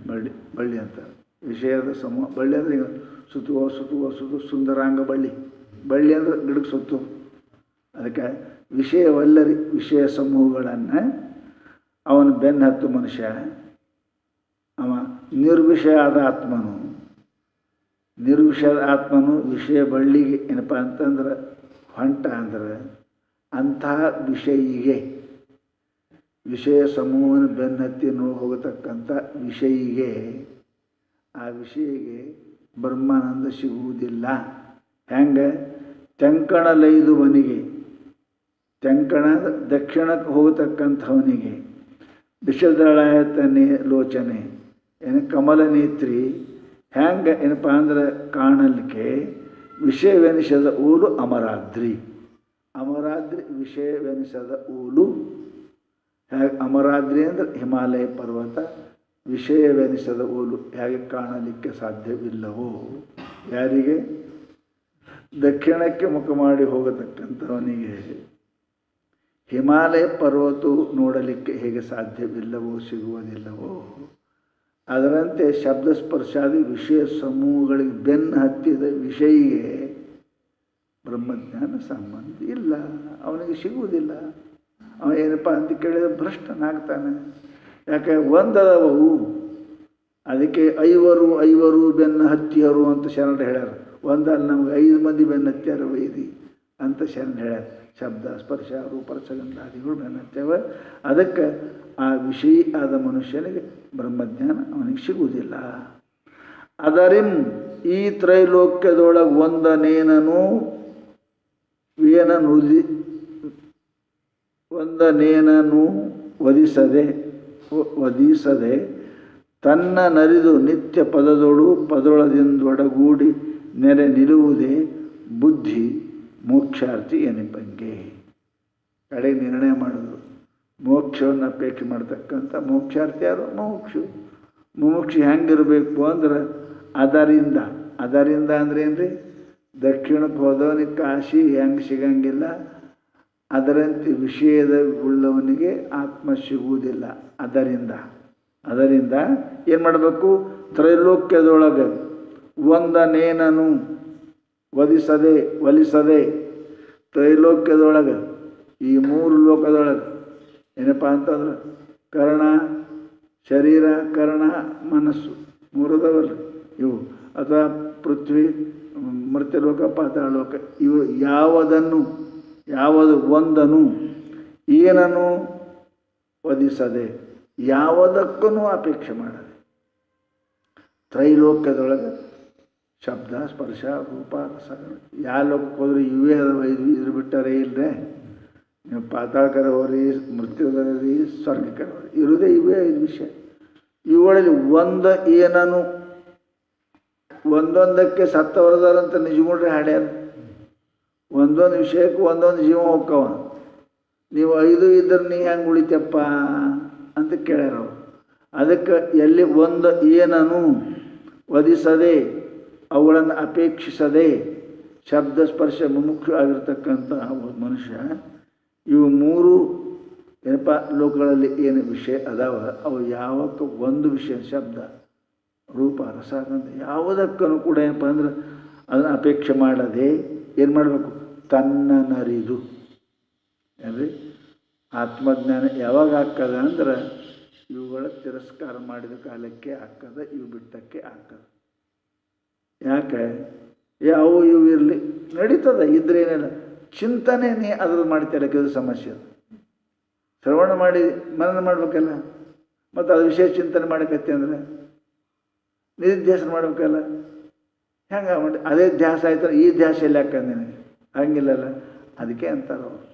ಬಳ್ಳಿ ಬಳ್ಳಿ ಅಂತ. ವಿಷಯದ ಸಮೂಹ ಬಳ್ಳಿ ಅಂದರೆ ಈಗ ಸುತ್ತುವ ಸುತ್ತುವ ಸುತ್ತು ಸುಂದರಾಂಗ ಬಳ್ಳಿ. ಬಳ್ಳಿ ಅಂದರೆ ಗಿಡಕ್ಕೆ ಸುತ್ತು. ಅದಕ್ಕೆ ವಿಷಯವಲ್ಲರಿ, ವಿಷಯ ಸಮೂಹಗಳನ್ನು ಅವನ ಬೆನ್ನ ಹತ್ತು ಮನುಷ್ಯ. ಅವ ನಿರ್ವಿಷಯ ಆದ ಆತ್ಮನು. ನಿರ್ವಿಷಯದ ಆತ್ಮನು ವಿಷಯ ಬಳ್ಳಿಗೆ ಏನಪ್ಪ ಅಂತಂದ್ರೆ ಹೊಂಟ ಅಂದ್ರೆ ಅಂತಹ ವಿಷಯಿಗೆ ವಿಷಯ ಸಮೂಹನ ಬೆನ್ನತ್ತಿ ಹೋಗತಕ್ಕಂಥ ವಿಷಯಿಗೆ ಆ ವಿಷಯಿಗೆ ಬ್ರಹ್ಮಾನಂದ ಸಿಗುವುದಿಲ್ಲ. ಹೆಂಗೆ? ತೆಂಕಣಲೈದುವನಿಗೆ, ತೆಂಕಣ ದಕ್ಷಿಣಕ್ಕೆ ಹೋಗತಕ್ಕಂಥವನಿಗೆ ವಿಷದಳಾಯತನೆ ಲೋಚನೆ, ಏನು ಕಮಲ ನೇತ್ರಿ, ಹೆಂಗೆ ಏನಪ್ಪ ಅಂದ್ರೆ ಕಾಣಲಿಕ್ಕೆ ವಿಷಯವೆನಿಸದ ಊಲು ಅಮರಾದ್ರಿ. ಅಮರಾದ್ರಿ ವಿಷಯವೆನಿಸದ ಊಲು ಹೇಗೆ ಅಮರಾದ್ರಿ ಅಂದರೆ ಹಿಮಾಲಯ ಪರ್ವತ, ವಿಷಯವೆನಿಸದ ಓಲು, ಹೇಗೆ ಕಾಣಲಿಕ್ಕೆ ಸಾಧ್ಯವಿಲ್ಲವೋ? ಯಾರಿಗೆ? ದಕ್ಷಿಣಕ್ಕೆ ಮುಖ ಮಾಡಿ ಹೋಗತಕ್ಕಂಥವನಿಗೆ ಹಿಮಾಲಯ ಪರ್ವತವು ನೋಡಲಿಕ್ಕೆ ಹೇಗೆ ಸಾಧ್ಯವಿಲ್ಲವೋ, ಸಿಗುವುದಿಲ್ಲವೋ? ಅದರಂತೆ ಶಬ್ದ ಸ್ಪರ್ಶಾದಿ ವಿಷಯ ಸಮೂಹಗಳಿಗೆ ಬೆನ್ನು ಹತ್ತಿದ ವಿಷಯಿಗೆ ಬ್ರಹ್ಮಜ್ಞಾನ ಸಂಬಂಧ ಇಲ್ಲ, ಅವನಿಗೆ ಸಿಗುವುದಿಲ್ಲ. ಅವ ಏನಪ್ಪ ಅಂತ ಕೇಳಿದ್ರೆ ಭ್ರಷ್ಟನಾಗ್ತಾನೆ. ಯಾಕೆ ಒಂದದವು ಅದಕ್ಕೆ ಐವರು ಐವರು ಬೆನ್ನ ಹತ್ತಿಯರು ಅಂತ ಶರಣ ಹೇಳ್ಯಾರ. ಒಂದಲ್ಲಿ ನಮ್ಗೆ ಐದು ಮಂದಿ ಬೆನ್ನ ಹತ್ತಿಯರು ವೈದಿ ಅಂತ ಶರಣ ಹೇಳ್ಯಾರ. ಶಬ್ದ, ಸ್ಪರ್ಶ ಬೆನ್ನ ಹತ್ಯವ ಅದಕ್ಕೆ ಆ ವಿಷಯ ಆದ ಮನುಷ್ಯನಿಗೆ ಬ್ರಹ್ಮಜ್ಞಾನ ಅವನಿಗೆ ಸಿಗುವುದಿಲ್ಲ. ಅದರಿಂ ಈ ತ್ರೈಲೋಕ್ಯದೊಳಗೆ ಒಂದನೇನನು ಏನನುದಿ ಒಂದನೇನನು ವಧಿಸದೆ ವಧಿಸದೆ ತನ್ನ ನರಿದು ನಿತ್ಯ ಪದದೊಳು ಪದೊಳದಿಂದೊಡಗೂಡಿ ನೆರೆ ನಿಲ್ಲುವುದೇ ಬುದ್ಧಿ ಮೋಕ್ಷಾರ್ಥಿ ಎನಿಪಂಗೆ. ಕಡೆ ನಿರ್ಣಯ ಮಾಡಿದ್ರು. ಮೋಕ್ಷವನ್ನು ಅಪೇಕ್ಷೆ ಮಾಡ್ತಕ್ಕಂಥ ಮೋಕ್ಷಾರ್ಥಿ ಯಾರು? ಮೋಕ್ಷ ಮೋಕ್ಷ ಹೆಂಗಿರಬೇಕು ಅಂದ್ರೆ ಅದರಿಂದ. ಅದರಿಂದ ಅಂದ್ರೆ ರೀ ದಕ್ಷಿಣಕ್ಕೆ ಹೋದವನಿಗೆ ಕಾಶಿ ಹೆಂಗೆ ಸಿಗಂಗಿಲ್ಲ ಅದರಂತೆ ವಿಷಯದ ಉಳ್ಳವನಿಗೆ ಆತ್ಮ ಸಿಗುವುದಿಲ್ಲ. ಅದರಿಂದ ಅದರಿಂದ ಏನು ಮಾಡಬೇಕು? ತ್ರೈಲೋಕ್ಯದೊಳಗೆ ಒಂದನೇನನು ವಧಿಸದೆ ಒಲಿಸದೆ ತ್ರೈಲೋಕ್ಯದೊಳಗೆ, ಈ ಮೂರು ಲೋಕದೊಳಗೆ ಏನಪ್ಪ ಅಂತಂದ್ರೆ ಕರ್ಣ, ಶರೀರ, ಕರ್ಣ, ಮನಸ್ಸು ಮೂರದವಲ್ಲ ಇವು. ಅಥವಾ ಪೃಥ್ವಿ ಮೃತ್ಯಲೋಕ ಪಾತಾಳಲೋಕ, ಇವು ಯಾವುದನ್ನು ಯಾವುದು ಒಂದನು ಏನನ್ನು ವಧಿಸದೆ ಯಾವುದಕ್ಕೂ ಅಪೇಕ್ಷೆ ಮಾಡದೆ. ತ್ರೈಲೋಕ್ಯದೊಳಗೆ ಶಬ್ದ, ಸ್ಪರ್ಶ, ರೂಪ ರಸಗಳು ಯಾವ ಲೋಕಕ್ಕೆ ಹೋದ್ರೆ ಇವೇ ಅದಾವ ಇದು ಇದ್ರ ಬಿಟ್ಟರೆ ಇಲ್ಲದೆ ನೀವು ಪಾತಾಳಕರ ಹೋರಿ ಮೃತ್ಯುದರಿ ಸ್ವರ್ಗಕರ ಹೋರಿ ಇರುವುದೇ ಇವೇ ಐದು ವಿಷಯ. ಇವುಗಳಲ್ಲಿ ಒಂದು ಏನನು ಒಂದೊಂದಕ್ಕೆ ಸತ್ತವರದಾರಂತ ನಿಜಗೊಂಡ್ರೆ ಹಾಡ್ಯಾರ. ಒಂದೊಂದು ವಿಷಯಕ್ಕೂ ಒಂದೊಂದು ಜೀವ ಹೋಗ್ಕವ ನೀವು ಐದು ಇದ್ರೆ ನೀ ಹೆಂಗೆ ಉಳಿತಪ್ಪ ಅಂತ ಕೇಳ್ಯಾರ ಅದಕ್ಕೆ ಎಲ್ಲಿ ಒಂದು ಏನನು ವಧಿಸದೆ, ಅವುಗಳನ್ನು ಅಪೇಕ್ಷಿಸದೆ, ಶಬ್ದ ಸ್ಪರ್ಶ ಮುಖ್ಯ ಆಗಿರ್ತಕ್ಕಂಥ ಮನುಷ್ಯ, ಇವು ಮೂರು ಏನಪ್ಪ, ಲೋಕಗಳಲ್ಲಿ ಏನು ವಿಷಯ ಅದಾವ, ಅವು ಯಾವಕ್ಕೂ ಒಂದು ವಿಷಯ, ಶಬ್ದ, ರೂಪ, ರಸ ಯಾವುದಕ್ಕೂ ಕೂಡ ಏನಪ್ಪ ಅಂದ್ರೆ ಅದನ್ನು ಅಪೇಕ್ಷೆ ಮಾಡದೆ ಏನು ಮಾಡಬೇಕು? ತನ್ನನರಿದು. ಏನ್ರಿ? ಆತ್ಮಜ್ಞಾನ ಯಾವಾಗ ಆಗ್ತದ ಅಂದ್ರೆ ಇವುಗಳ ತಿರಸ್ಕಾರ ಮಾಡಿದ ಕಾಲಕ್ಕೆ ಆಗ್ತದ, ಇವು ಬಿಟ್ಟಕ್ಕೆ ಆಗ್ತದ. ಯಾಕೆ? ಯಾವ ಇವು ಇರಲಿ, ನಡೀತದ, ಇದ್ರೆ ಏನಿಲ್ಲ. ಚಿಂತನೆ ನೀ ಅದ್ರದ್ದು ಇದು ಸಮಸ್ಯೆ ಅದು. ಶ್ರವಣ ಮಾಡಿ ಮನನ ಮಾಡ್ಬೇಕಲ್ಲ? ಮತ್ತು ಅದು ವಿಷಯ ಚಿಂತನೆ ಮಾಡಕತ್ತಿ ಅಂದರೆ? ನಿಧಿಧ್ಯಾಸನ ಮಾಡ್ಬೇಕಲ್ಲ? ಹೆಂಗೆ ಅದೇ ಧ್ಯಾಸ ಆಯ್ತಾರೆ ಈ ಧ್ಯಾಸ ಎಲ್ಲಿ ಹಾಕಂದ ನಿನಗೆ? ಹಂಗಿಲ್ಲಲ್ಲ? ಅದಕ್ಕೆ ಅಂತಾರೆ ಅವರು.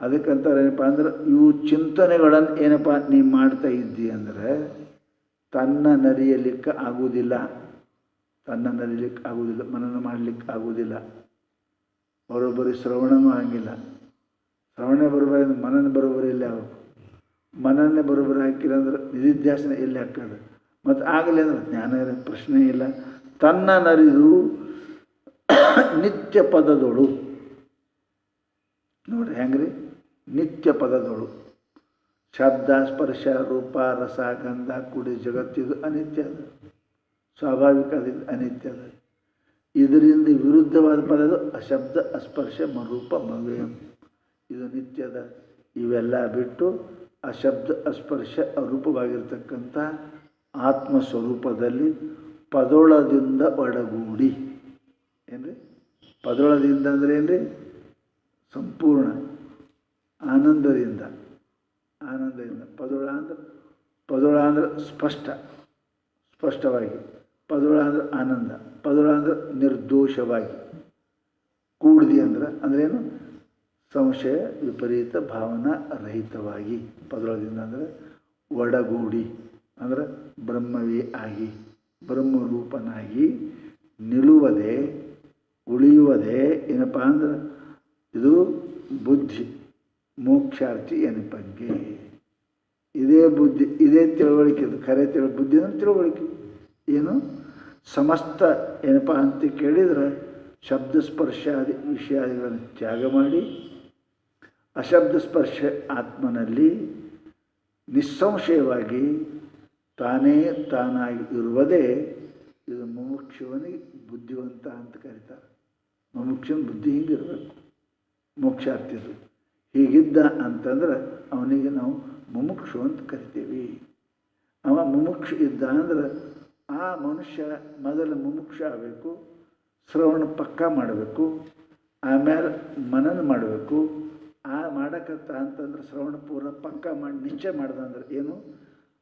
ಅದಕ್ಕಂತಾರೆ ಏನಪ್ಪ ಅಂದ್ರೆ, ಇವು ಚಿಂತನೆಗಳನ್ನು ಏನಪ್ಪ ನೀವು ಮಾಡ್ತಾ ಇದ್ದಿ ಅಂದರೆ, ತನ್ನ ನರಿಯಲಿಕ್ಕೆ ಆಗುವುದಿಲ್ಲ. ತನ್ನ ನರಿಲಿಕ್ಕೆ ಆಗುವುದಿಲ್ಲ, ಮನನ ಮಾಡಲಿಕ್ಕೆ ಆಗುವುದಿಲ್ಲ. ಬರೋಬ್ಬರಿ ಶ್ರವಣನೂ ಹಂಗಿಲ್ಲ. ಶ್ರವಣ ಬರೋಬರಿ ಮನನ ಬರೋಬರಿ ಇಲ್ಲ ಆಗಬೇಕು? ಮನನೇ ಬರೋಬರಿ ಹಾಕಿಲ್ಲ ಅಂದ್ರೆ ನಿಧಿಧ್ಯಾಸನ ಎಲ್ಲಿ ಹಾಕೋದು? ಮತ್ತು ಆಗಲಿ ಅಂದ್ರೆ ಜ್ಞಾನ ಪ್ರಶ್ನೆ ಇಲ್ಲ. ತನ್ನ ನರಿದು ನಿತ್ಯ ಪದದೊಳು ನೋಡ್ರಿ ಹೆಂಗ್ರಿ? ನಿತ್ಯ ಪದದೊಳು ಶಬ್ದ, ಸ್ಪರ್ಶ, ರೂಪ, ರಸ, ಗಂಧ, ಕುಡಿ ಜಗತ್ತಿದು ಅನಿತ್ಯ ಅದ. ಸ್ವಾಭಾವಿಕ ಅನಿತ್ಯ ಅದ. ಇದರಿಂದ ವಿರುದ್ಧವಾದ ಪದದು ಅಶಬ್ದ, ಅಸ್ಪರ್ಶ ಮರೂಪ ಮವ್ಯಯಂ ಇದು ನಿತ್ಯದ ಇವೆಲ್ಲ ಬಿಟ್ಟು ಅಶಬ್ದ, ಅಸ್ಪರ್ಶ, ಅರೂಪವಾಗಿರ್ತಕ್ಕಂಥ ಆತ್ಮ ಸ್ವರೂಪದಲ್ಲಿ ಪದೊಳದಿಂದ ಒಡಗೂಡಿ. ಏನ್ರಿ? ಪದೊಳದಿಂದ ಅಂದರೆ ರೀ ಸಂಪೂರ್ಣ ಆನಂದದಿಂದ ಆನಂದದಿಂದ. ಪದೊಳ ಅಂದ್ರೆ ಪದೊಳ ಅಂದ್ರೆ ಸ್ಪಷ್ಟ, ಸ್ಪಷ್ಟವಾಗಿ. ಪದೊಳ ಅಂದ್ರೆ ಆನಂದ ಪದೊಳ ಅಂದ್ರೆ ನಿರ್ದೋಷವಾಗಿ. ಕೂಡ್ದಿ ಅಂದ್ರೆ ಅಂದ್ರೇನು ಸಂಶಯ, ವಿಪರೀತ ಭಾವನಾ ರಹಿತವಾಗಿ. ಪದೊಳದಿಂದ ಅಂದರೆ ಒಡಗೂಡಿ, ಅಂದರೆ ಬ್ರಹ್ಮವೇ ಆಗಿ, ಬ್ರಹ್ಮರೂಪನಾಗಿ ನಿಲ್ಲುವುದೇ ಉಳಿಯುವುದೇ ಏನಪ್ಪ ಅಂದ್ರೆ ಇದು ಬುದ್ಧಿ ಮೋಕ್ಷಾರ್ಥಿ ಎನಪಗ್ಗೆ ಇದೇ ಬುದ್ಧಿ, ಇದೇ ತಿಳುವಳಿಕೆ ಇದು ಖರೆ ತಿಳು ಬುದ್ಧಿ ಅಂದ್ರೆ ತಿಳುವಳಿಕೆ. ಏನು? ಸಮಸ್ತ ಏನಪ್ಪ ಅಂತ ಕೇಳಿದ್ರೆ ಶಬ್ದ ಸ್ಪರ್ಶಾದಿ ವಿಷಯಾದಿಗಳನ್ನು ತ್ಯಾಗ ಮಾಡಿ, ಅಶಬ್ದ ಸ್ಪರ್ಶ ಆತ್ಮನಲ್ಲಿ ನಿಸ್ಸಂಶಯವಾಗಿ ತಾನೇ ತಾನಾಗಿ ಇರುವುದೇ ಇದು ಮೋಕ್ಷವನಿಗೆ ಬುದ್ಧಿವಂತ ಅಂತ ಕರೀತಾರೆ. ಮುಮುಕ್ಷನ ಬುದ್ಧಿ ಹಿಂಗಿರಬೇಕು. ಮೋಕ್ಷಾರ್ಥಿದು ಹೀಗಿದ್ದ ಅಂತಂದ್ರೆ ಅವನಿಗೆ ನಾವು ಮುಮುಕ್ಷು ಅಂತ ಕರಿತೀವಿ. ಅವ ಮುಮುಕ್ಷು ಇದ್ದ ಅಂದ್ರೆ ಆ ಮನುಷ್ಯ ಮೊದಲು ಮುಮುಕ್ಷ ಆಗಬೇಕು, ಶ್ರವಣ ಪಕ್ಕ ಮಾಡಬೇಕು, ಆಮೇಲೆ ಮನನ ಮಾಡಬೇಕು. ಆ ಮಾಡಕತ್ತ ಅಂತಂದ್ರೆ ಶ್ರವಣ ಪೂರ್ಣ ಪಕ್ಕ ಮಾಡಿ ನಿಶ್ಚಯ ಮಾಡ್ದಂದ್ರೆ ಏನು?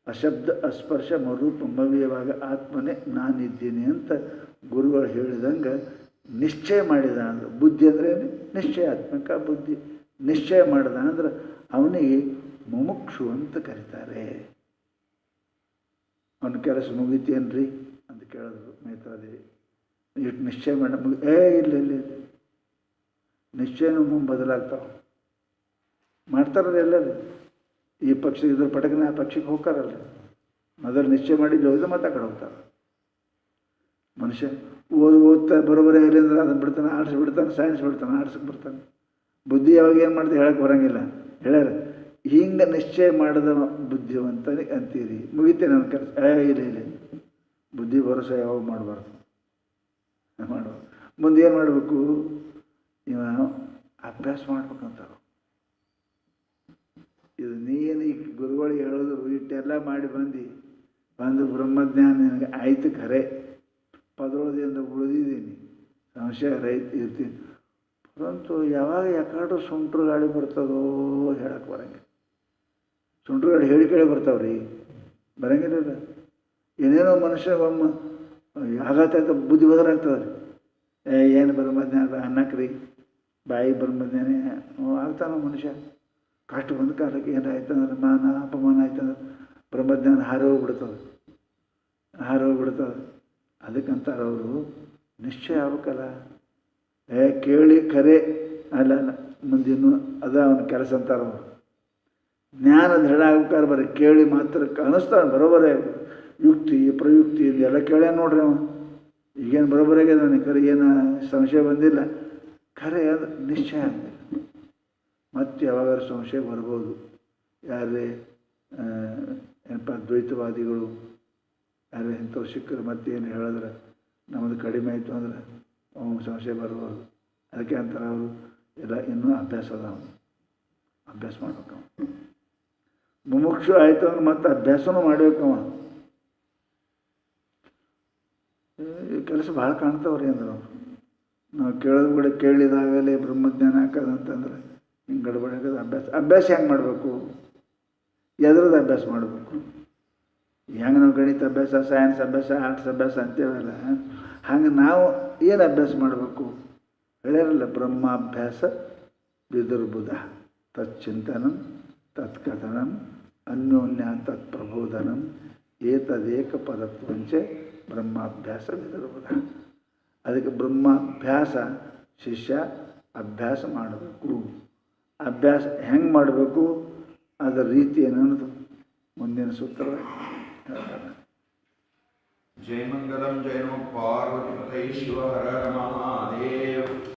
ಅಶಬ್ದ, ಅಸ್ಪರ್ಶ ಮರೂಪ ಭವ್ಯವಾಗ ಆತ್ಮನೇ ನಾನಿದ್ದೀನಿ ಅಂತ ಗುರುಗಳು ಹೇಳಿದಂಗೆ ನಿಶ್ಚಯ ಮಾಡಿದ ಅಂದ್ರೆ ಬುದ್ಧಿ ಅಂದ್ರೆ ನಿಶ್ಚಯಾತ್ಮಕ ಬುದ್ಧಿ. ನಿಶ್ಚಯ ಮಾಡಿದ ಅಂದ್ರೆ ಅವನಿಗೆ ಮುಮುಕ್ಷು ಅಂತ ಕರೀತಾರೆ. ಅವನ ಕೆಲಸ ಮುಗಿತೇನ್ರಿ ಅಂತ ಕೇಳಿದ್ರು ಮೇತ್ರಾದೇವಿ ಇಟ್ಟು ನಿಶ್ಚಯ ಮಾಡ, ಮುಗಿ, ಏ, ಇಲ್ಲ ಇಲ್ಲ ನಿಶ್ಚಯನೂ ಬದಲಾಗ್ತಾವೆ. ಮಾಡ್ತಾರಲ್ಲ ಎಲ್ಲರೂ. ಈ ಪಕ್ಷ, ಇದ್ರ ಪಟಕನ ಆ ಪಕ್ಷಕ್ಕೆ ಹೋಗ್ತಾರಲ್ಲ. ಮೊದಲು ನಿಶ್ಚಯ ಮಾಡಿ ಹೋಗಿದ್ರೆ ಮತ್ತೆ ಆ ಹೋಗ್ತಾರೆ. ಮನುಷ್ಯ ಓದ್, ಓದ್ತಾ ಬರೋಬರೇ ಇರಲಿಂದ್ರೆ ಅದನ್ನು ಬಿಡ್ತಾನೆ ಆರ್ಟ್ಸ್ ಬಿಡ್ತಾನೆ ಸೈನ್ಸ್ ಬಿಡ್ತಾನೆ ಆರ್ಟ್ಸ್ಗೆ ಬಿಡ್ತಾನೆ. ಬುದ್ಧಿ ಯಾವಾಗ ಏನು ಮಾಡ್ತೀವಿ ಹೇಳಕ್ಕೆ ಬರೋಂಗಿಲ್ಲ. ಹೇಳ್ಯಾರ, ಹಿಂಗೆ ನಿಶ್ಚಯ ಮಾಡಿದ ಬುದ್ಧಿವಂತನಿಗೆ ಅಂತೀರಿ. ಮುಗಿತೆ ನನ್ನ ಕೆಲಸ. ಇಲ್ಲ ಇಲ್ಲ ಬುದ್ಧಿ ಭರೋಸೆ ಯಾವಾಗ ಮಾಡಬಾರ್ದು. ಮಾಡಬಾರ್ದು. ಮುಂದೆ ಏನು ಮಾಡಬೇಕು? ಇವ ಅಭ್ಯಾಸ ಮಾಡ್ಬೇಕಂತಾರೆ. ಇದು ನೀನು ಈ ಗುರುಗಳಿಗೆ ಹೇಳಿದ್ರು ಇಟ್ಟೆಲ್ಲ ಮಾಡಿ ಬಂದು. ಬಂದು ಬ್ರಹ್ಮಜ್ಞಾನ ನಿನಗೆ ಆಯ್ತು ಖರೆ ಪದೊಳದಿಂದ ಉಳಿದಿದ್ದೀನಿ. ಸಂಶಯ ರೈತ ಇರ್ತೀನಿ. ಪರಂತು ಯಾವಾಗ ಯಾಕಾಡು ಸುಂಟ್ರ ಗಾಳಿ ಬರ್ತದೋ ಹೇಳಕ್ಕೆ ಬರಂಗಿಲ್ಲ. ಸುಂಟ್ರ ಗಾಳಿ ಹೇಳಿ ಕೇಳಿ ಬರ್ತಾವ್ರಿ. ಬರಂಗಿಲ್ಲ ಏನೇನೋ ಮನುಷ್ಯ ಒಮ್ಮ ಆಘಾತ ಅಂತ ಬುದ್ಧಿ ಬದಲಾಗ್ತದೆ ಏ, ಏನು ಬ್ರಹ್ಮಜ್ಞಾನ ಅನ್ನಕ್ರಿ? ಬಾಯಿ ಬ್ರಹ್ಮಜ್ಞಾನೇ ಆಗ್ತಾನ ಮನುಷ್ಯ. ಕಷ್ಟ ಬಂದ ಕಾಲಕ್ಕೆ ಏನಾಯ್ತು ಅಂದ್ರೆ ಮಾನ ಅಪಮಾನ ಆಯ್ತು ಅಂದ್ರೆ ಬ್ರಹ್ಮಜ್ಞಾನ ಹಾರಿ ಹೋಗ್ಬಿಡ್ತದೆ. ಹಾರಿ ಹೋಗ್ಬಿಡ್ತದೆ. ಅದಕ್ಕಂತಾರೆ ಅವರು, ನಿಶ್ಚಯ ಆಗ್ಬೇಕಲ್ಲ? ಏ, ಕೇಳಿ, ಕರೆ. ಅಲ್ಲ ಮುಂದಿನ ಅದ ಅವನ ಕೆಲಸ ಅಂತಾರೆ ಅವರು. ಜ್ಞಾನ ದೃಢ ಆಗ್ಬೇಕಾದ್ರೆ ಬರೀ, ಕೇಳಿ ಮಾತ್ರ ಕಾಣಿಸ್ತಾನೆ, ಬರೋಬರೇ ಯುಕ್ತಿ, ಪ್ರಯುಕ್ತಿ ಇದೆಲ್ಲ ಕೇಳ್ಯಾನ ನೋಡ್ರಿ ಅವನು ಈಗೇನು ಬರೋಬ್ಬರಾಗೆ ನನಗೆ ಕರೆ, ಏನು ಸಂಶಯ ಬಂದಿಲ್ಲ. ಖರೆ ಅದು ನಿಶ್ಚಯ ಆಗಿಲ್ಲ ಮತ್ತೆ ಯಾವಾಗಾದ್ರೂ ಸಂಶಯ ಬರ್ಬೋದು. ಯಾರೇ ಏನಪ್ಪ ದ್ವೈತವಾದಿಗಳು ಯಾರೇ ಇಂಥವ್ರು ಸಿಕ್ಕರು ಏನು ಹೇಳಿದ್ರೆ? ನಮ್ಮದು ಕಡಿಮೆ ಆಯಿತು ಅಂದ್ರೆ ಅವ್ನು ಸಮಸ್ಯೆ ಬರ್ಬೋದು ಅದಕ್ಕೆ ಅಂತಾರೆ ಅವರು, ಎಲ್ಲ ಇನ್ನೂ ಅಭ್ಯಾಸ ಅದ ಅವನು. ಅಭ್ಯಾಸ ಮಾಡ್ಬೇಕು ಅವನು. ಮುಮುಕ್ಷು ಆಯಿತು ಅಂದ್ರೆ ಮತ್ತೆ ಅಭ್ಯಾಸನೂ ಮಾಡಬೇಕು ಅವ ಕೆಲಸ ಭಾಳ ಕಾಣ್ತಾವ್ರಿ ಅಂದ್ರೆ ಅವರು. ನಾವು ಕೇಳೋದು ಕೂಡ ಕೇಳಿದಾಗಲೇ ಬ್ರಹ್ಮಜ್ಞಾನ ಹಾಕೋದಂತಂದ್ರೆ ಹಿಂಗೆ ಗಡ್ಬಡಿ ಹಾಕೋದು ಅಭ್ಯಾಸ. ಅಭ್ಯಾಸ ಹೆಂಗೆ ಮಾಡಬೇಕು? ಎದ್ರದ್ದು ಅಭ್ಯಾಸ ಮಾಡಬೇಕು. ಹೆಂಗೆ ನಾವು ಗಣಿತ ಅಭ್ಯಾಸ ಸೈನ್ಸ್ ಅಭ್ಯಾಸ ಆರ್ಟ್ಸ್ ಅಭ್ಯಾಸ ಅಂತೇವಲ್ಲ ಹಂಗೆ ನಾವು ಏನು ಅಭ್ಯಾಸ ಮಾಡಬೇಕು? ಹೇಳ್ಯಾರಲ್ಲ ಬ್ರಹ್ಮಾಭ್ಯಾಸ ವಿದುರ್ಬುಧ, ತಚ್ಚಿಂತನಂ, ತತ್ಕಥನಂ, ಅನ್ಯೋನ್ಯ ತತ್ಪ್ರಬೋಧನಂ, ಏತದೇಕ ಪದತ್ವಂಚೆ ಬ್ರಹ್ಮಾಭ್ಯಾಸ ವಿದುರ್ಬುಧ. ಅದಕ್ಕೆ ಬ್ರಹ್ಮಾಭ್ಯಾಸ ಶಿಷ್ಯ ಅಭ್ಯಾಸ ಮಾಡಬೇಕು. ಅಭ್ಯಾಸ ಹೆಂಗೆ ಮಾಡಬೇಕು? ಅದರ ರೀತಿ ಏನನ್ನೋದು ಮುಂದಿನ ಸೂತ್ರ ಹೇಳ್ತಾರೆ जय मंगलम जयनो पार्वती शिव हर महादेव।